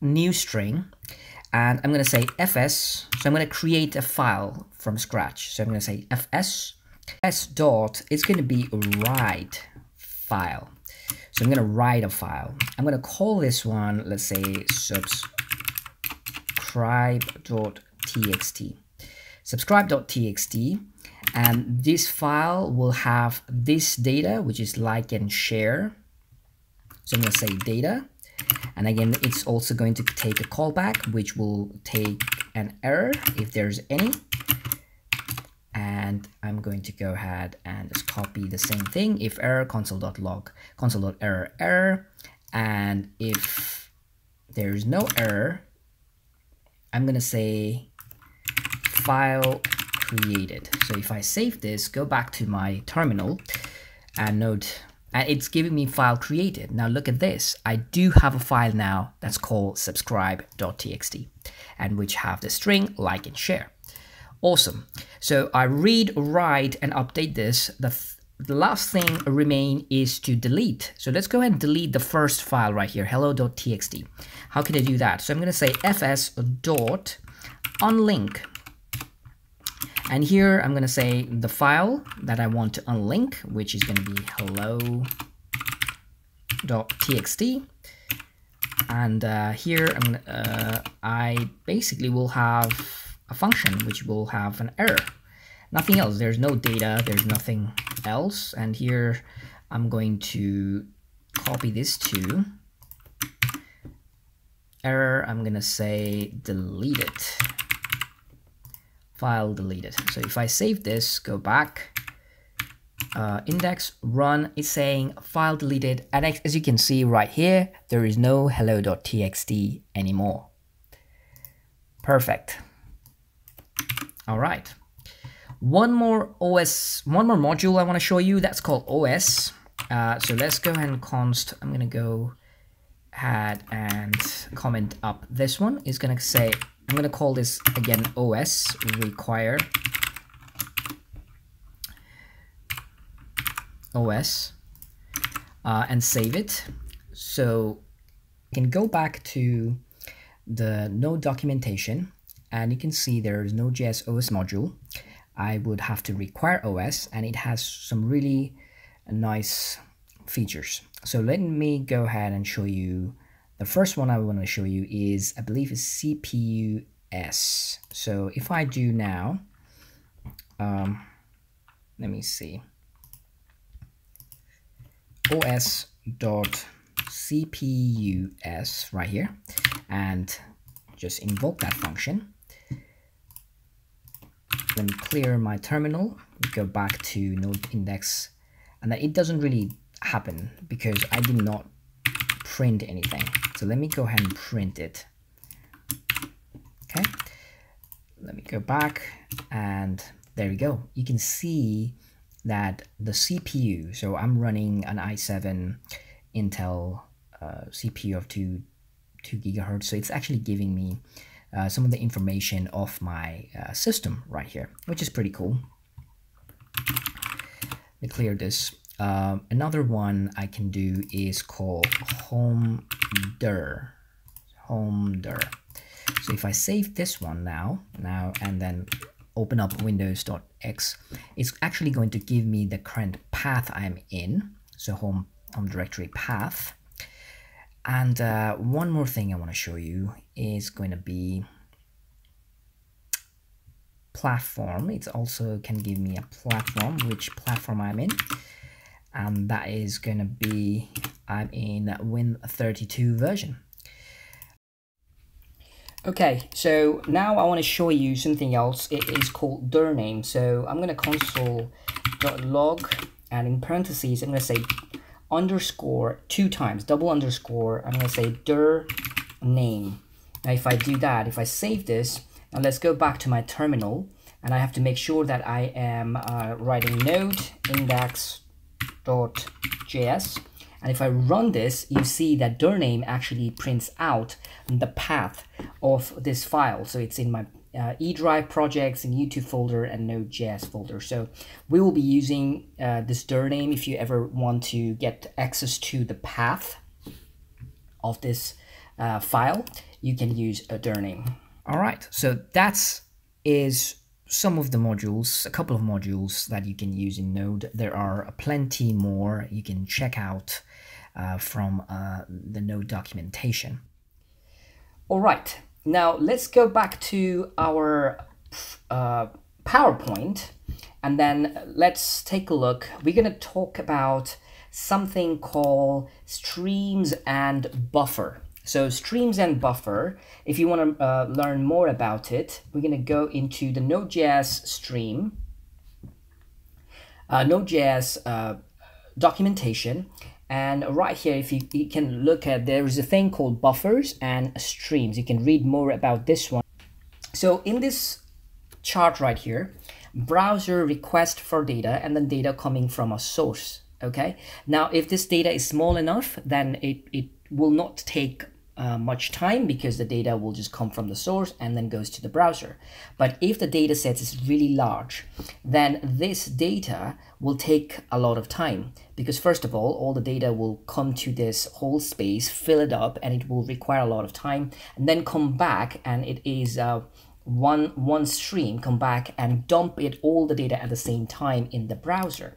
new string. And I'm gonna say fs, so I'm gonna create a file from scratch. So I'm gonna say fs, s dot, it's gonna be a write file. So I'm going to write a file. I'm going to call this one, let's say subscribe.txt. Subscribe.txt and this file will have this data, which is like and share. So I'm going to say data. And again, it's also going to take a callback, which will take an error if there's any and I'm going to go ahead and just copy the same thing if error console.log console.error error and if there's no error I'm gonna say file created so if I save this go back to my terminal and note and it's giving me file created now look at this I do have a file now that's called subscribe.txt and which have the string like and share Awesome. So I read, write, and update this. The, the last thing remain is to delete. So let's go ahead and delete the first file right here, hello.txt. How can I do that? So I'm going to say fs dot unlink. And here I'm going to say the file that I want to unlink, which is going to be hello.txt. And uh, here I'm, uh, I basically will have a function which will have an error. Nothing else. There's no data. There's nothing else. And here I'm going to copy this to error. I'm going to say delete it. File deleted. So if I save this, go back, uh, index run is saying file deleted and as you can see right here there is no hello.txt anymore perfect all right. One more OS, one more module I want to show you. That's called OS. Uh, so let's go ahead and const. I'm going to go ahead and comment up this one. It's gonna say, I'm gonna call this again OS require OS uh, and save it. So you can go back to the node documentation and you can see there's Node.js OS module. I would have to require OS and it has some really nice features. So let me go ahead and show you the first one I want to show you is I believe is CPU S. So if I do now, um, let me see, os dot cpus right here, and just invoke that function. Let me clear my terminal, go back to node index, and that it doesn't really happen because I did not print anything. So let me go ahead and print it. Okay, let me go back and there we go. You can see that the CPU, so I'm running an i7 Intel uh, CPU of 2, 2 gigahertz, so it's actually giving me uh, some of the information of my uh, system right here, which is pretty cool. Let me clear this. Um, another one I can do is called home dir. Home dir. So if I save this one now, now and then open up windows.x, it's actually going to give me the current path I'm in. So home, home directory path. And uh, one more thing I want to show you is going to be platform. It also can give me a platform, which platform I'm in and that is going to be I'm in Win32 version. Okay, so now I want to show you something else. It is called dir name. So I'm going to console.log and in parentheses I'm going to say underscore two times, double underscore. I'm to say dir name. Now if I do that, if I save this, and let's go back to my terminal and I have to make sure that I am uh, writing node index dot .js. And if I run this, you see that dir name actually prints out the path of this file. So it's in my uh, eDrive projects and YouTube folder and Node.js folder. So we will be using uh, this dir name if you ever want to get access to the path of this uh, file, you can use a dir name. All right, so that's is some of the modules, a couple of modules that you can use in Node. There are plenty more you can check out uh, from uh, the Node documentation. All right, now let's go back to our uh, PowerPoint and then let's take a look. We're going to talk about something called streams and buffer. So streams and buffer, if you want to uh, learn more about it, we're going to go into the Node.js stream, uh, Node.js uh, documentation. And right here, if you, you can look at, there is a thing called buffers and streams. You can read more about this one. So in this chart right here, browser request for data and then data coming from a source. Okay. Now, if this data is small enough, then it, it will not take uh, much time because the data will just come from the source and then goes to the browser. But if the data set is really large, then this data will take a lot of time because first of all, all the data will come to this whole space, fill it up, and it will require a lot of time, and then come back and it is uh, one, one stream, come back and dump it all the data at the same time in the browser.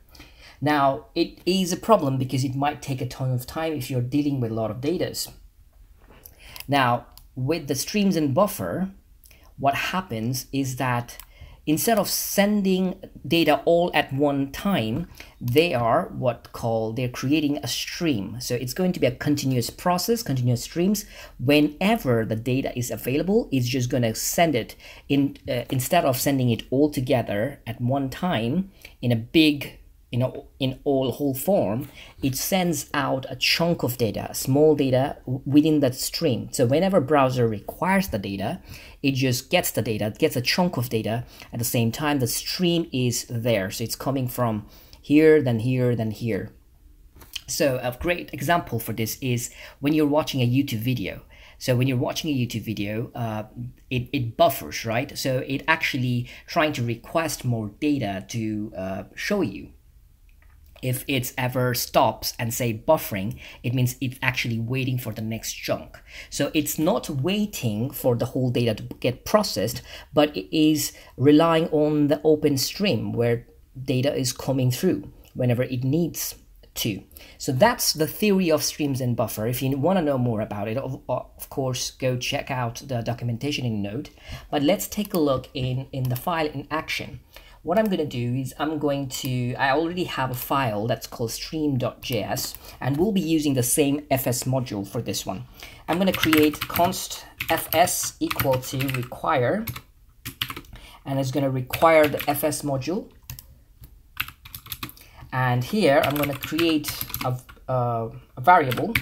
Now, it is a problem because it might take a ton of time if you're dealing with a lot of data. Now, with the streams and buffer, what happens is that instead of sending data all at one time, they are what called, they're creating a stream. So it's going to be a continuous process, continuous streams. Whenever the data is available, it's just going to send it in uh, instead of sending it all together at one time in a big in all whole form, it sends out a chunk of data, small data within that stream. So whenever browser requires the data, it just gets the data, It gets a chunk of data. At the same time, the stream is there. So it's coming from here, then here, then here. So a great example for this is when you're watching a YouTube video. So when you're watching a YouTube video, uh, it, it buffers, right? So it actually trying to request more data to uh, show you. If it ever stops and say buffering, it means it's actually waiting for the next chunk. So it's not waiting for the whole data to get processed, but it is relying on the open stream where data is coming through whenever it needs to. So that's the theory of streams and buffer. If you want to know more about it, of, of course, go check out the documentation in Node. But let's take a look in, in the file in action. What I'm going to do is I'm going to, I already have a file that's called stream.js, and we'll be using the same fs module for this one. I'm going to create const fs equal to require, and it's going to require the fs module and here I'm going to create a, a variable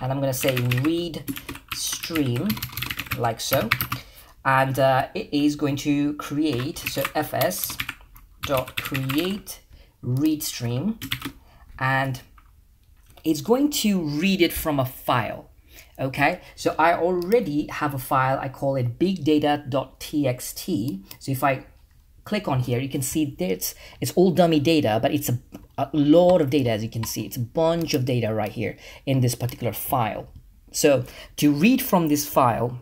and I'm going to say read stream like so and uh, it is going to create so fs dot create read stream and it's going to read it from a file okay? So i already have a file i call it bigdata.txt so if i click on here you can see that it's all dummy data but it's a a lot of data as you can see. It's a bunch of data right here in this particular file. So to read from this file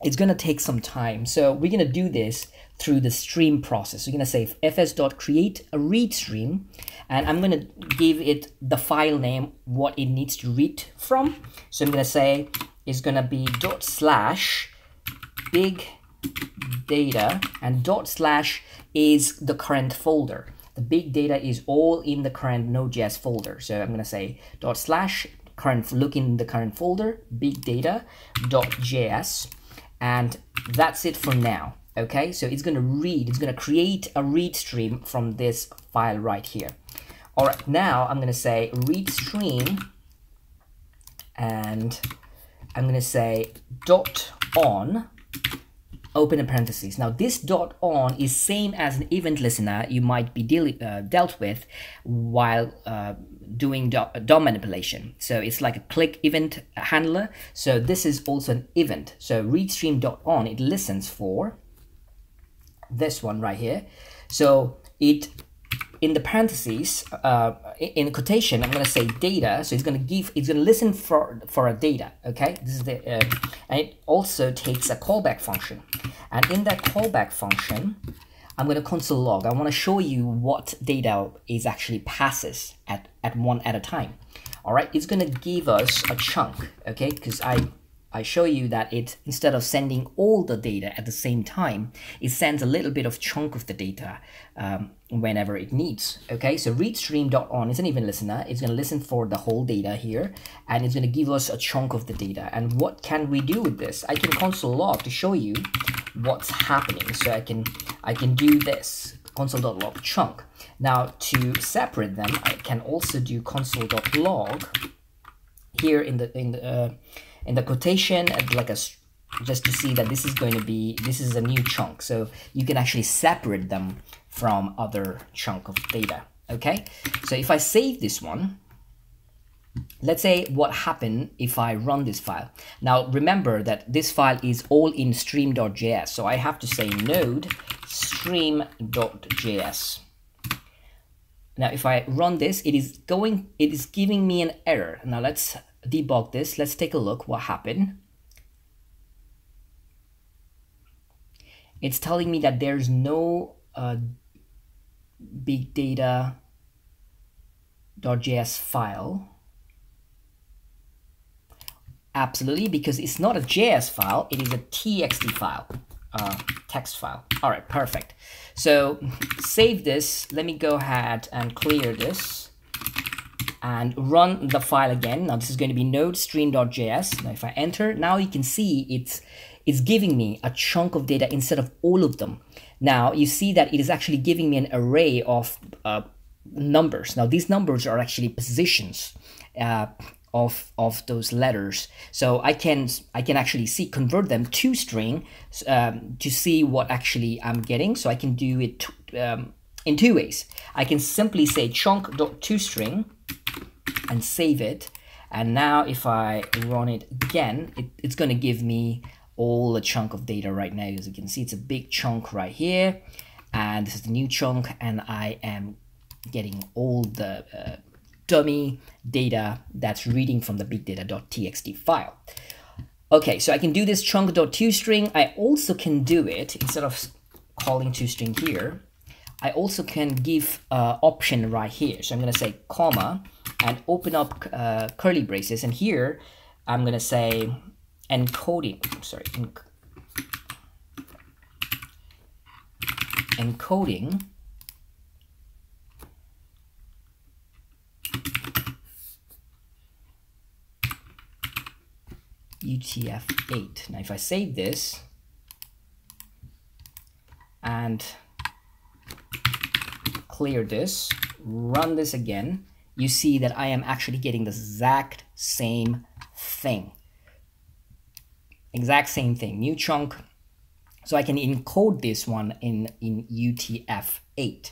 it's going to take some time. So we're going to do this through the stream process we're going to say fs.create a read stream and i'm going to give it the file name what it needs to read from so i'm going to say it's going to be dot slash big data and dot slash is the current folder the big data is all in the current Node.js folder. So I'm going to say dot slash current look in the current folder, big data dot js, and that's it for now. Okay, so it's going to read, it's going to create a read stream from this file right here. All right, now I'm going to say read stream, and I'm going to say dot on open a parentheses. Now this dot on is same as an event listener you might be deal, uh, dealt with while uh, doing DOM manipulation. So it's like a click event handler. So this is also an event. So read stream dot on, it listens for this one right here. So it in the parentheses, uh, in quotation, I'm going to say data. So it's going to give, it's going to listen for for a data. Okay, this is the, uh, and it also takes a callback function. And in that callback function, I'm going to console log. I want to show you what data is actually passes at at one at a time. All right, it's going to give us a chunk. Okay, because I I show you that it, instead of sending all the data at the same time, it sends a little bit of chunk of the data um, whenever it needs. Okay, so readstream.on is an event listener. It's going to listen for the whole data here, and it's going to give us a chunk of the data. And what can we do with this? I can console log to show you what's happening. So I can I can do this console.log chunk. Now to separate them, I can also do console.log here in the in the uh, in the quotation uh, like a just to see that this is going to be this is a new chunk. So you can actually separate them from other chunk of data okay? So if I save this one let's say what happened if I run this file. Now remember that this file is all in stream.js so I have to say node stream.js now if I run this it is going it is giving me an error. Now let's debug this. Let's take a look what happened. It's telling me that there's no uh, big data.js file. Absolutely, because it's not a JS file, it is a TXT file, uh, text file. All right, perfect. So save this. Let me go ahead and clear this and run the file again. Now this is going to be node stream.js. Now if I enter, now you can see it's, it's giving me a chunk of data instead of all of them. Now you see that it is actually giving me an array of uh, numbers. Now these numbers are actually positions uh, of of those letters. So I can I can actually see convert them to string um, to see what actually I'm getting. So I can do it um, in two ways. I can simply say chunk.toString and save it. And now if I run it again, it, it's going to give me all the chunk of data right now. As you can see, it's a big chunk right here. And this is the new chunk. And I am getting all the uh, dummy data that's reading from the bigdata.txt file. Okay, so I can do this chunk.toString. I also can do it, instead of calling toString here, I also can give uh, option right here. So I'm going to say comma and open up uh, curly braces. And here I'm going to say encoding, sorry, enc encoding UTF-8. Now if I save this and clear this, run this again, you see that I am actually getting the exact same thing. Exact same thing, new chunk. So I can encode this one in, in UTF-8.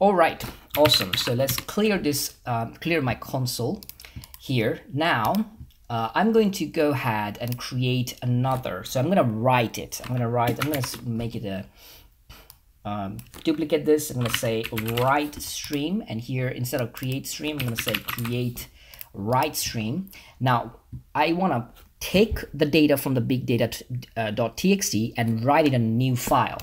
All right, awesome. So let's clear this, uh, clear my console here. Now uh, I'm going to go ahead and create another. So I'm going to write it. I'm going to write, I'm going to make it a, um, duplicate this. I'm going to say write stream. And here, instead of create stream, I'm going to say create write stream. Now, I want to take the data from the big data.txt uh, and write it in a new file.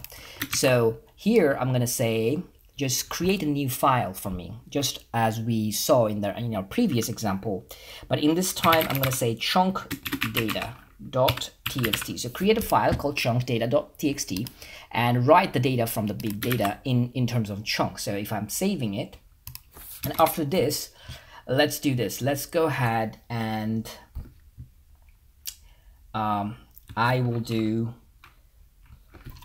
So here, I'm going to say just create a new file for me, just as we saw in, the, in our previous example. But in this time, I'm going to say chunk data dot txt so create a file called chunk data.txt and write the data from the big data in in terms of chunks so if i'm saving it and after this let's do this let's go ahead and um, i will do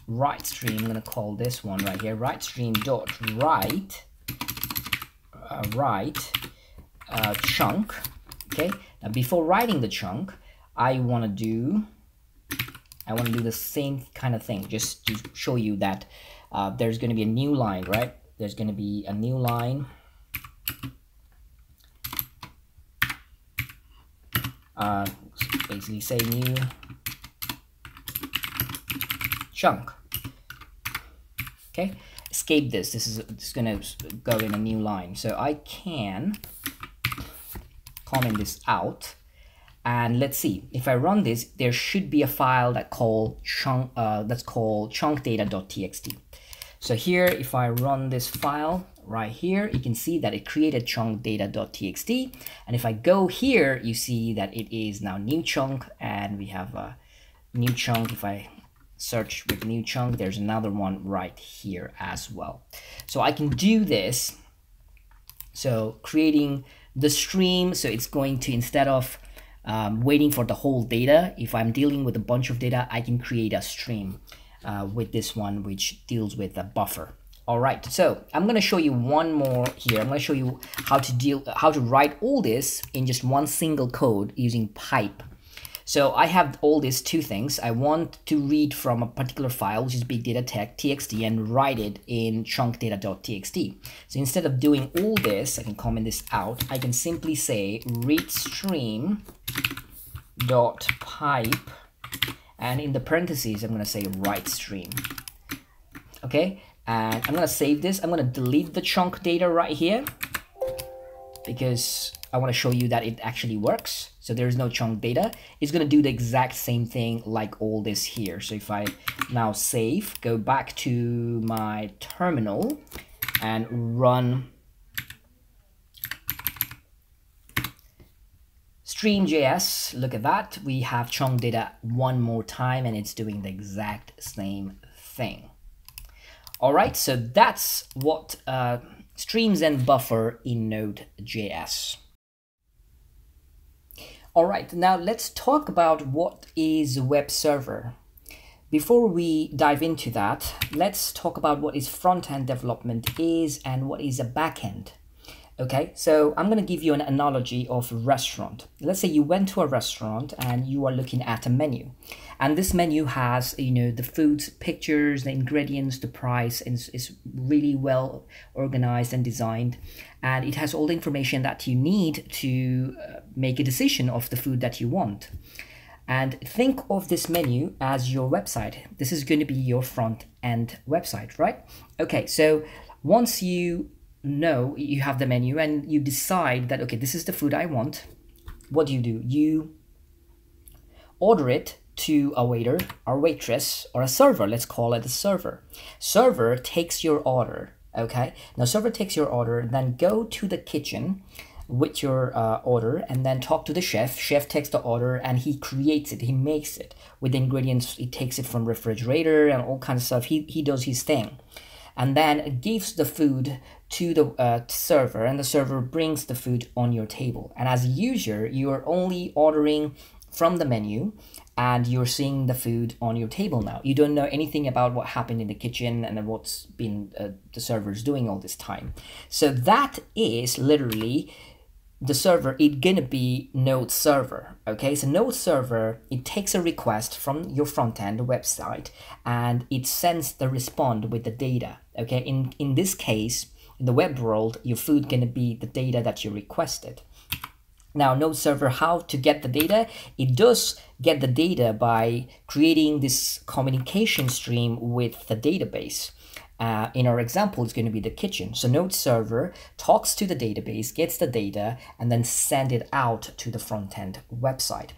write stream. I'm going to call this one right here, write stream dot write, uh, write uh, chunk. Okay. Now before writing the chunk, I want to do, I want to do the same kind of thing, just to show you that uh, there's going to be a new line, right? There's going to be a new line. Uh, basically say new chunk. Okay, escape this. This is it's gonna go in a new line. So I can comment this out. And let's see, if I run this, there should be a file that call chunk, uh, that's called chunkdata.txt. So here, if I run this file right here, you can see that it created chunkdata.txt. And if I go here, you see that it is now new chunk and we have a new chunk. If I search with new chunk there's another one right here as well so I can do this so creating the stream so it's going to instead of um, waiting for the whole data. If I'm dealing with a bunch of data I can create a stream uh, with this one which deals with a buffer. All right so I'm going to show you one more here. I'm to show you how to deal how to write all this in just one single code using pipe so I have all these two things. I want to read from a particular file, which is big data tech txt, and write it in chunkdata.txt. So instead of doing all this, I can comment this out. I can simply say read stream dot pipe, and in the parentheses, I'm going to say write stream. Okay, and I'm going to save this. I'm going to delete the chunk data right here because I want to show you that it actually works. So there's no chunk data. It's going to do the exact same thing like all this here. So if I now save, go back to my terminal and run Stream.js, look at that. We have chunk data one more time and it's doing the exact same thing. All right, so that's what uh, streams and buffer in Node.js. All right, now let's talk about what is a web server. Before we dive into that, let's talk about what is front-end development is and what is a backend. Okay, so I'm going to give you an analogy of a restaurant. Let's say you went to a restaurant and you are looking at a menu. And this menu has, you know, the foods, pictures, the ingredients, the price, and it's really well organized and designed. And it has all the information that you need to uh, make a decision of the food that you want. And think of this menu as your website. This is going to be your front end website, right? Okay, so once you know you have the menu and you decide that, okay, this is the food I want, what do you do? You order it to a waiter or waitress or a server. Let's call it a server. Server takes your order. Okay. Now server takes your order. Then go to the kitchen with your uh, order and then talk to the chef. Chef takes the order and he creates it. He makes it with ingredients. He takes it from refrigerator and all kinds of stuff. He he does his thing, and then gives the food to the uh, server and the server brings the food on your table and as a user you are only ordering from the menu and you're seeing the food on your table now. You don't know anything about what happened in the kitchen and what's been uh, the servers doing all this time. So that is literally the server it gonna be node server okay so node server it takes a request from your front end website and it sends the respond with the data okay in in this case in the web world your food gonna be the data that you requested now, node server, how to get the data? It does get the data by creating this communication stream with the database. Uh, in our example, it's going to be the kitchen. So node server talks to the database, gets the data, and then send it out to the front end website.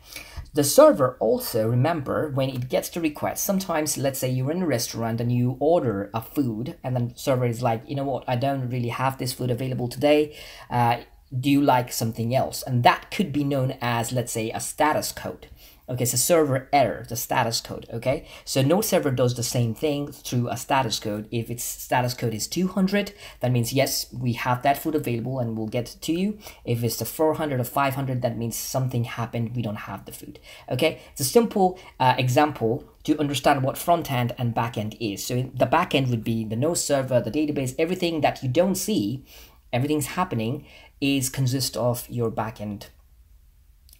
The server also, remember, when it gets the request, sometimes let's say you're in a restaurant and you order a food and then server is like, you know what, I don't really have this food available today. Uh, do you like something else? And that could be known as, let's say, a status code. Okay, it's a server error, the status code, okay? So node server does the same thing through a status code. If its status code is 200, that means yes, we have that food available and we'll get to you. If it's the 400 or 500, that means something happened, we don't have the food, okay? It's a simple uh, example to understand what front end and back end is. So the back end would be the node server, the database, everything that you don't see, everything's happening is consist of your backend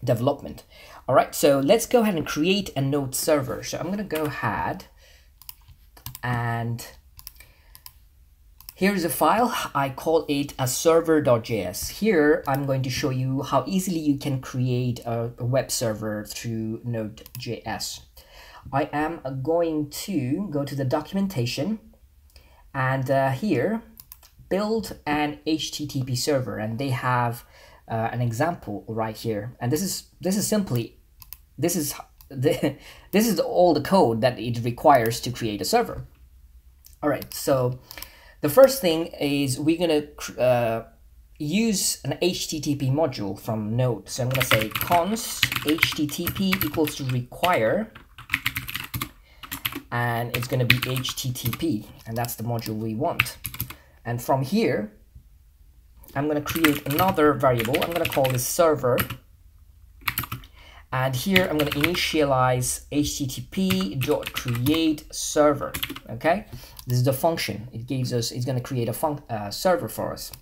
development. All right, so let's go ahead and create a node server. So I'm going to go ahead and here's a file. I call it a server.js. Here, I'm going to show you how easily you can create a, a web server through Node.js. I am going to go to the documentation and uh, here build an HTTP server and they have uh, an example right here. And this is this is simply this is the, this is all the code that it requires to create a server. All right, so the first thing is we're gonna uh, use an HTTP module from Node. So I'm gonna say const HTTP equals to require and it's to be HTTP and that's the module we want. And from here, I'm to create another variable. I'm to call this server. And here I'm going to initialize http dot create server. Okay, this is the function. It gives us. It's going to create a fun uh, server for us.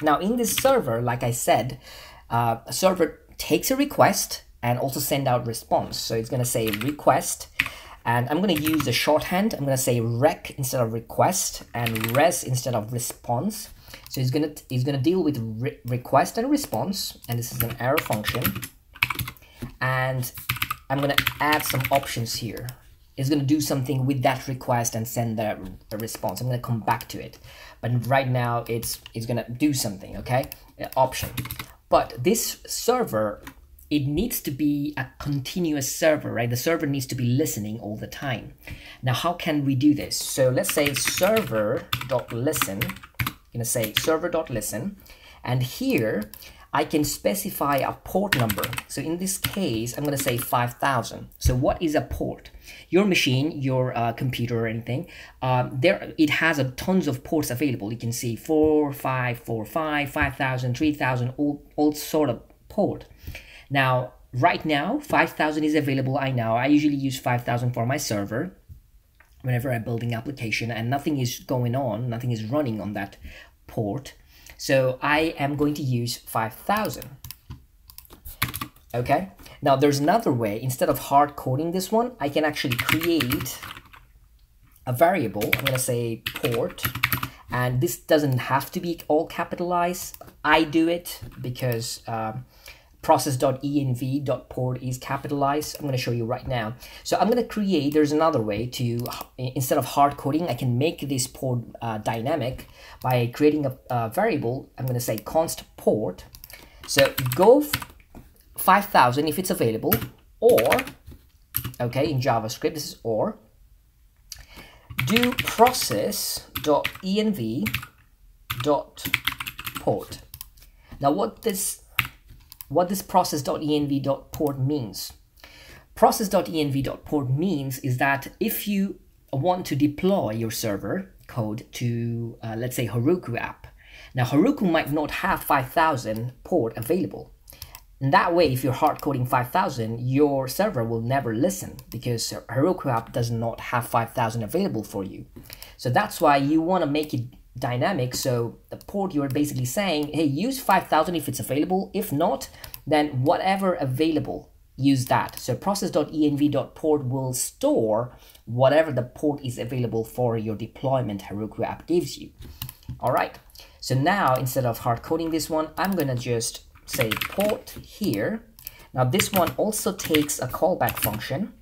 Now in this server, like I said, uh, a server takes a request and also send out response. So it's going to say request and I'm going to use the shorthand. I'm going to say rec instead of request and res instead of response. So it's going to it's going to deal with re request and response, and this is an arrow function. And I'm to add some options here. It's to do something with that request and send the, response. I'm to come back to it, but right now it's it's to do something. Okay, uh, option. But this server it needs to be a continuous server, right? The server needs to be listening all the time. Now, how can we do this? So let's say server.listen, I'm gonna say server.listen, and here I can specify a port number. So in this case, I'm gonna say 5000. So what is a port? Your machine, your uh, computer or anything, um, there it has a tons of ports available. You can see 4, 5, 4, 5, 5000, 3000, all, all sort of port. Now, right now, 5,000 is available. I know I usually use 5,000 for my server whenever I'm building application and nothing is going on, nothing is running on that port. So I am going to use 5000. Okay, now there's another way. Instead of hard coding this one, I can actually create a variable. I'm to say port and this doesn't have to be all capitalized. I do it because um, process.env.port is capitalized. I'm going to show you right now. So I'm going to create, there's another way to, instead of hard coding, I can make this port uh, dynamic by creating a, a variable. I'm going to say const port. So go 5000 if it's available, or, okay, in JavaScript, this is or, do process.env.port. Now what this what this process.env.port means. Process.env.port means is that if you want to deploy your server code to, uh, let's say, Heroku app. Now, Heroku might not have 5000 port available. And that way, if you're hard coding 5000, your server will never listen because Heroku app does not have 5000 available for you. So that's why you want to make it dynamic. So the port you're basically saying, hey, use 5000 if it's available. If not, then whatever available, use that. So process.env.port will store whatever the port is available for your deployment Heroku app gives you. All right. So now instead of hard coding this one, I'm going to just say port here. Now this one also takes a callback function.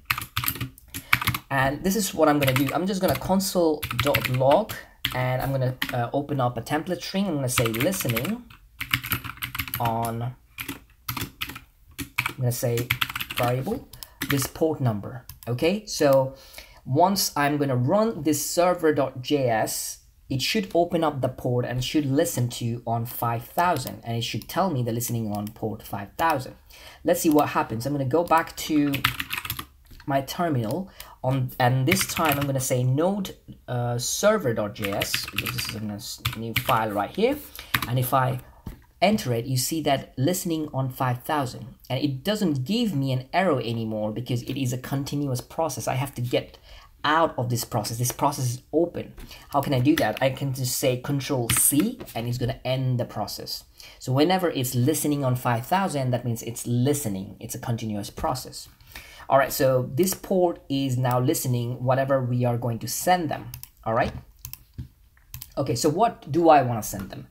And this is what I'm going to do. I'm just going to console.log and I'm going to uh, open up a template string. I'm going to say listening on, I'm to say variable, this port number. Okay, so once I'm to run this server.js it should open up the port and should listen to on 5000 and it should tell me the listening on port 5000 let's see what happens. I'm to go back to my terminal on and this time i'm to say node uh, server.js because this is a new file right here. And if i enter it you see that listening on 5000 and it doesn't give me an arrow anymore because it is a continuous process i have to get out of this process. This process is open. How can I do that? I can just say control C and it's going to end the process. So whenever it's listening on 5000, that means it's listening. It's a continuous process. All right, so this port is now listening whatever we are going to send them. All right. Okay, so what do I want to send them?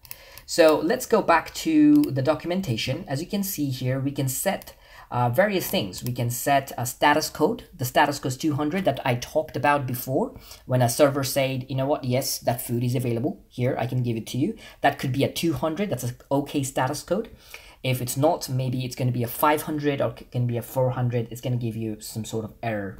So let's go back to the documentation. As you can see here, we can set uh, various things. We can set a status code, the status code 200 that I talked about before. When a server said, you know what, yes, that food is available here, I can give it to you. That could be a 200, that's an okay status code. If it's not, maybe it's going to be a 500 or it can be a 400. It's going to give you some sort of error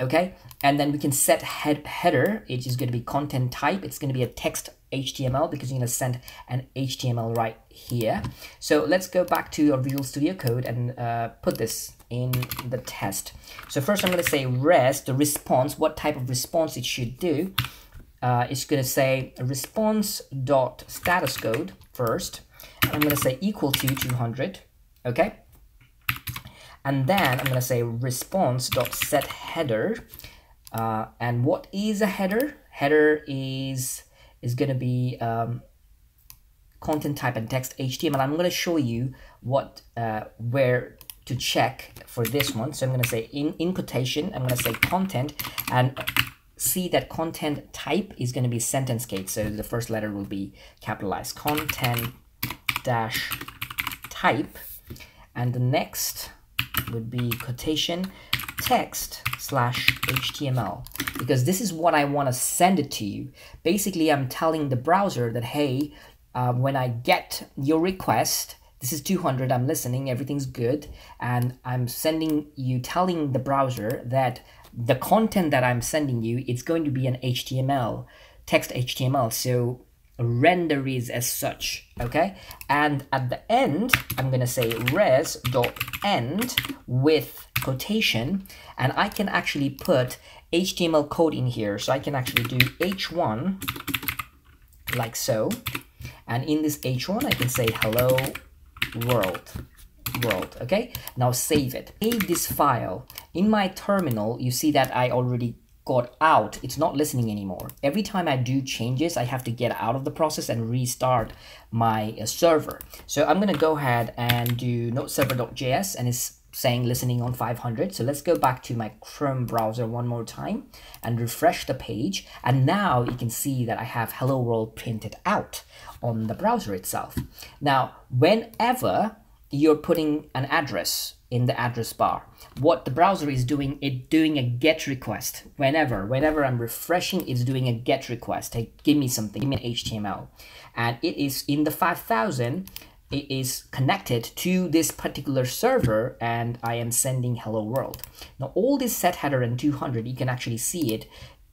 okay? And then we can set head header. It is going to be content type. It's going to be a text html because you're going to send an html right here. So let's go back to our visual studio code and uh, put this in the test. So first i'm going to say rest, the response what type of response it should do. Uh, it's going to say response dot status code first. I'm going to say equal to 200 okay and then I'm going to say response.set header. Uh, and what is a header? Header is is going to be um, content type and text HTML. And I'm going to show you what uh, where to check for this one. So I'm going to say in, in quotation, I'm going to say content and see that content type is going to be sentence case. So the first letter will be capitalized content dash type and the next would be quotation text slash HTML because this is what I want to send it to you. Basically, I'm telling the browser that, hey, uh, when I get your request, this is 200, I'm listening, everything's good, and I'm sending you, telling the browser that the content that I'm sending you, it's going to be an HTML, text HTML. So render is as such okay? And at the end i'm gonna say res dot end with quotation and i can actually put html code in here. So i can actually do h1 like so. And in this h1 i can say hello world. World okay? Now save it. Save this file. In my terminal you see that i already got out, it's not listening anymore. Every time I do changes, I have to get out of the process and restart my uh, server. So I'm gonna go ahead and do nodeserver.js and it's saying listening on 500. So let's go back to my Chrome browser one more time and refresh the page. And now you can see that I have hello world printed out on the browser itself. Now, whenever you're putting an address in the address bar. What the browser is doing, it's doing a get request. Whenever, whenever I'm refreshing, it's doing a get request. Hey, give me something, give me an HTML. And it is in the 5000, it is connected to this particular server and I am sending hello world. Now all this set header and 200, you can actually see it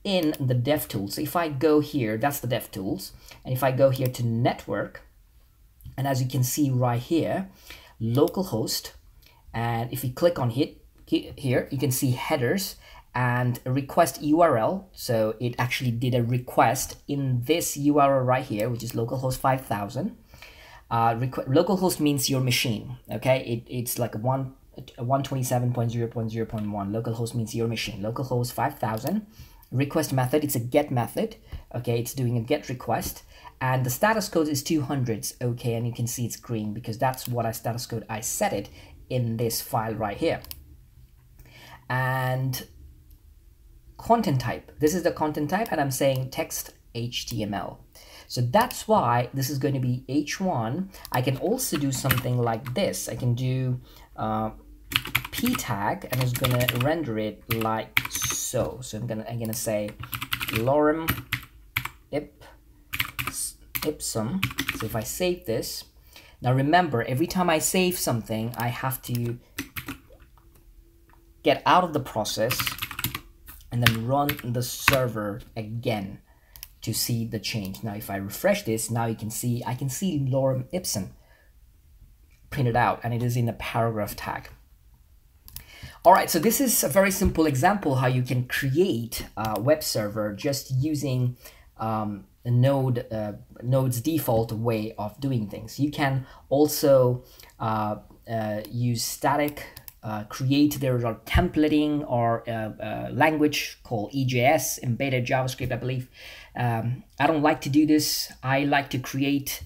in the DevTools. If I go here, that's the DevTools. And if I go here to network, and as you can see right here, localhost, and if you click on hit here, you can see headers and request URL. So it actually did a request in this URL right here, which is localhost 5000. Uh, localhost means your machine, okay? It, it's like a one 127.0.0.1 localhost means your machine localhost 5000 request method. It's a get method okay? It's doing a get request. And the status code is 200s okay? And you can see it's green because that's what I status code I set it in this file right here. And content type. This is the content type and I'm saying text HTML so that's why this is going to be H1 I can also do something like this. I can do uh, p tag and it's gonna render it like so so I'm gonna I'm gonna say lorem ip ipsum. So if I save this now remember every time I save something I have to get out of the process and then run the server again to see the change. Now if I refresh this now you can see I can see lorem ipsum printed out and it is in the paragraph tag all right, so this is a very simple example how you can create a web server just using um, Node uh, Node's default way of doing things. You can also uh, uh, use static, uh, create there are templating or uh, uh, language called EJS, embedded JavaScript, I believe. Um, I don't like to do this. I like to create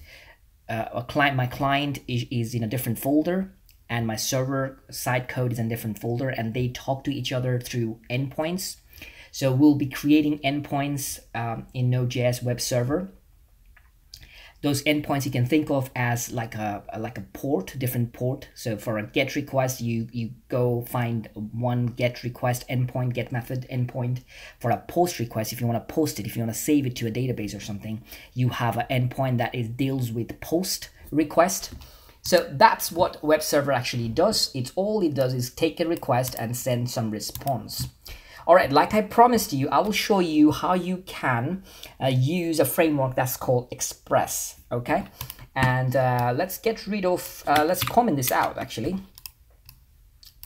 a client. My client is, is in a different folder and my server side code is in a different folder and they talk to each other through endpoints. So we'll be creating endpoints um, in Node.js web server. Those endpoints you can think of as like a like a port, different port. So for a GET request, you you go find one GET request endpoint, GET method endpoint. For a POST request, if you want to post it, if you want to save it to a database or something, you have an endpoint that is deals with POST request. So that's what web server actually does. It's all it does is take a request and send some response. All right, like I promised you, I will show you how you can uh, use a framework that's called Express, okay? And uh, let's get rid of, uh, let's comment this out actually.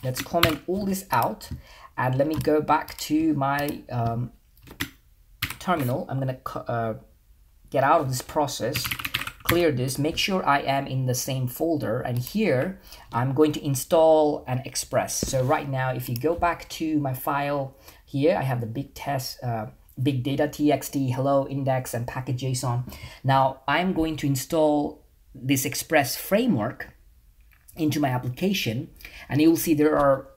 Let's comment all this out and let me go back to my um, terminal. I'm gonna uh, get out of this process clear this, make sure I am in the same folder. And here I'm going to install an Express. So right now, if you go back to my file here, I have the big test, uh, big data txt, hello index and package.json. Now I'm going to install this Express framework into my application and you'll see there are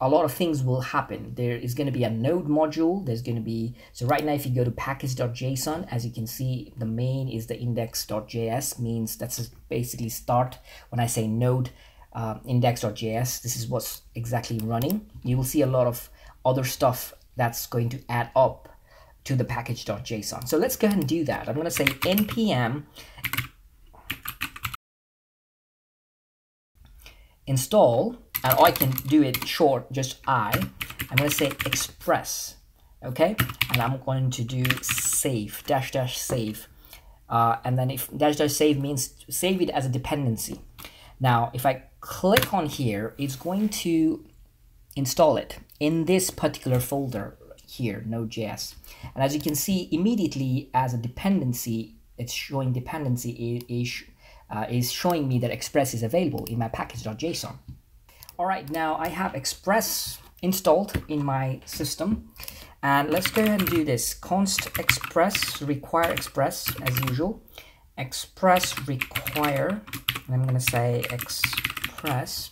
a lot of things will happen. There is going to be a node module. There's going to be, so right now, if you go to package.json, as you can see, the main is the index.js means that's basically start. When I say node uh, index.js, this is what's exactly running. You will see a lot of other stuff that's going to add up to the package.json. So let's go ahead and do that. I'm going to say npm install and I can do it short, just I. I'm going to say express, okay? And I'm going to do save, dash dash save. Uh, and then if dash dash save means save it as a dependency. Now, if I click on here, it's going to install it in this particular folder here, Node.js. And as you can see, immediately as a dependency, it's showing dependency is, uh, is showing me that Express is available in my package.json. All right, now I have Express installed in my system And let's go ahead and do this. const express require express as usual. Express require, and I'm gonna say express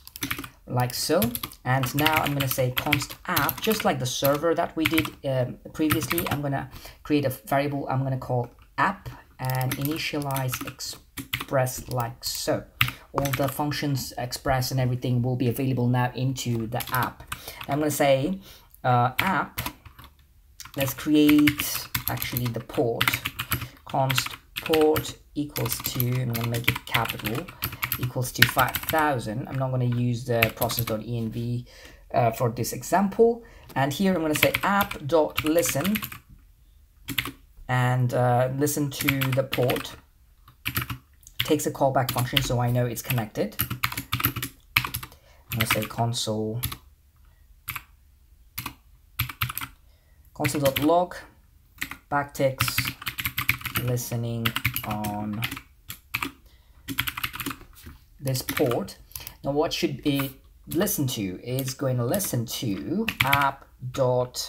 like so. And now I'm gonna say const app, just like the server that we did um, previously. I'm gonna create a variable I'm gonna call app and initialize express like so all the functions express and everything will be available now into the app. I'm going to say uh, app, let's create actually the port, const port equals to, I'm going to make it capital, equals to 5000. I'm not going to use the process.env uh, for this example. And here I'm going to say app.listen and uh, listen to the port takes a callback function so I know it's connected. I'm gonna say console console.log backticks listening on this port. Now what should it listen to is going to listen to app.get.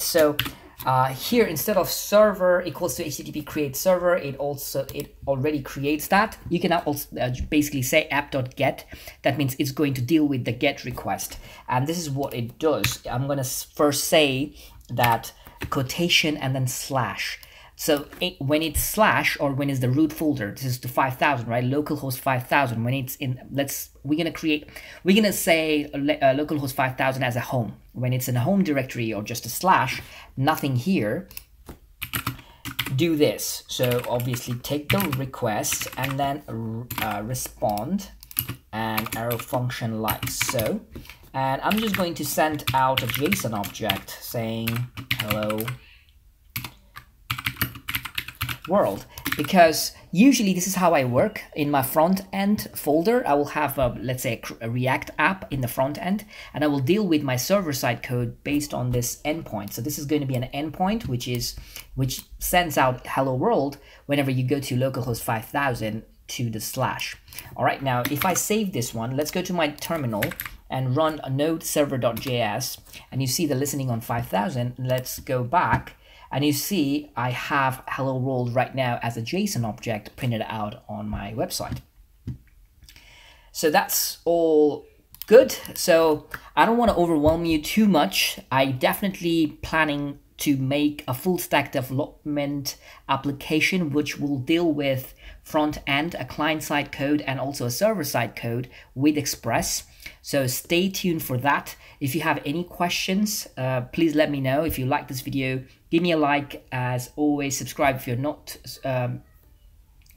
So uh, here, instead of server equals to HTTP create server, it also it already creates that. You can also uh, basically say app.get. That means it's going to deal with the get request, and this is what it does. I'm gonna first say that quotation and then slash. So when it's slash or when it's the root folder, this is to 5000, right? Localhost 5000. When it's in, let's, we're going to create, we're going to say uh, localhost 5000 as a home. When it's in a home directory or just a slash, nothing here, do this. So obviously take the request and then uh, respond and arrow function like so. And I'm just going to send out a JSON object saying hello world because usually this is how I work in my front end folder. I will have a, let's say a React app in the front end and I will deal with my server side code based on this endpoint. So this is going to be an endpoint which is which sends out hello world whenever you go to localhost 5000 to the slash. All right, now if I save this one, let's go to my terminal and run a node server.js and you see the listening on 5000. Let's go back and you see I have hello world right now as a JSON object printed out on my website. So that's all good. So I don't want to overwhelm you too much. I definitely planning to make a full stack development application which will deal with front end, a client side code, and also a server side code with Express. So stay tuned for that. If you have any questions, uh, please let me know. If you like this video, give me a like. As always, subscribe if you're not. Um,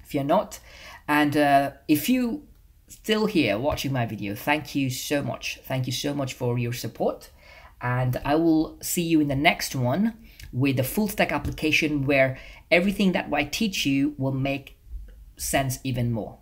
if you're not, and uh, if you still here watching my video, thank you so much. Thank you so much for your support, and I will see you in the next one with a full stack application where everything that I teach you will make sense even more.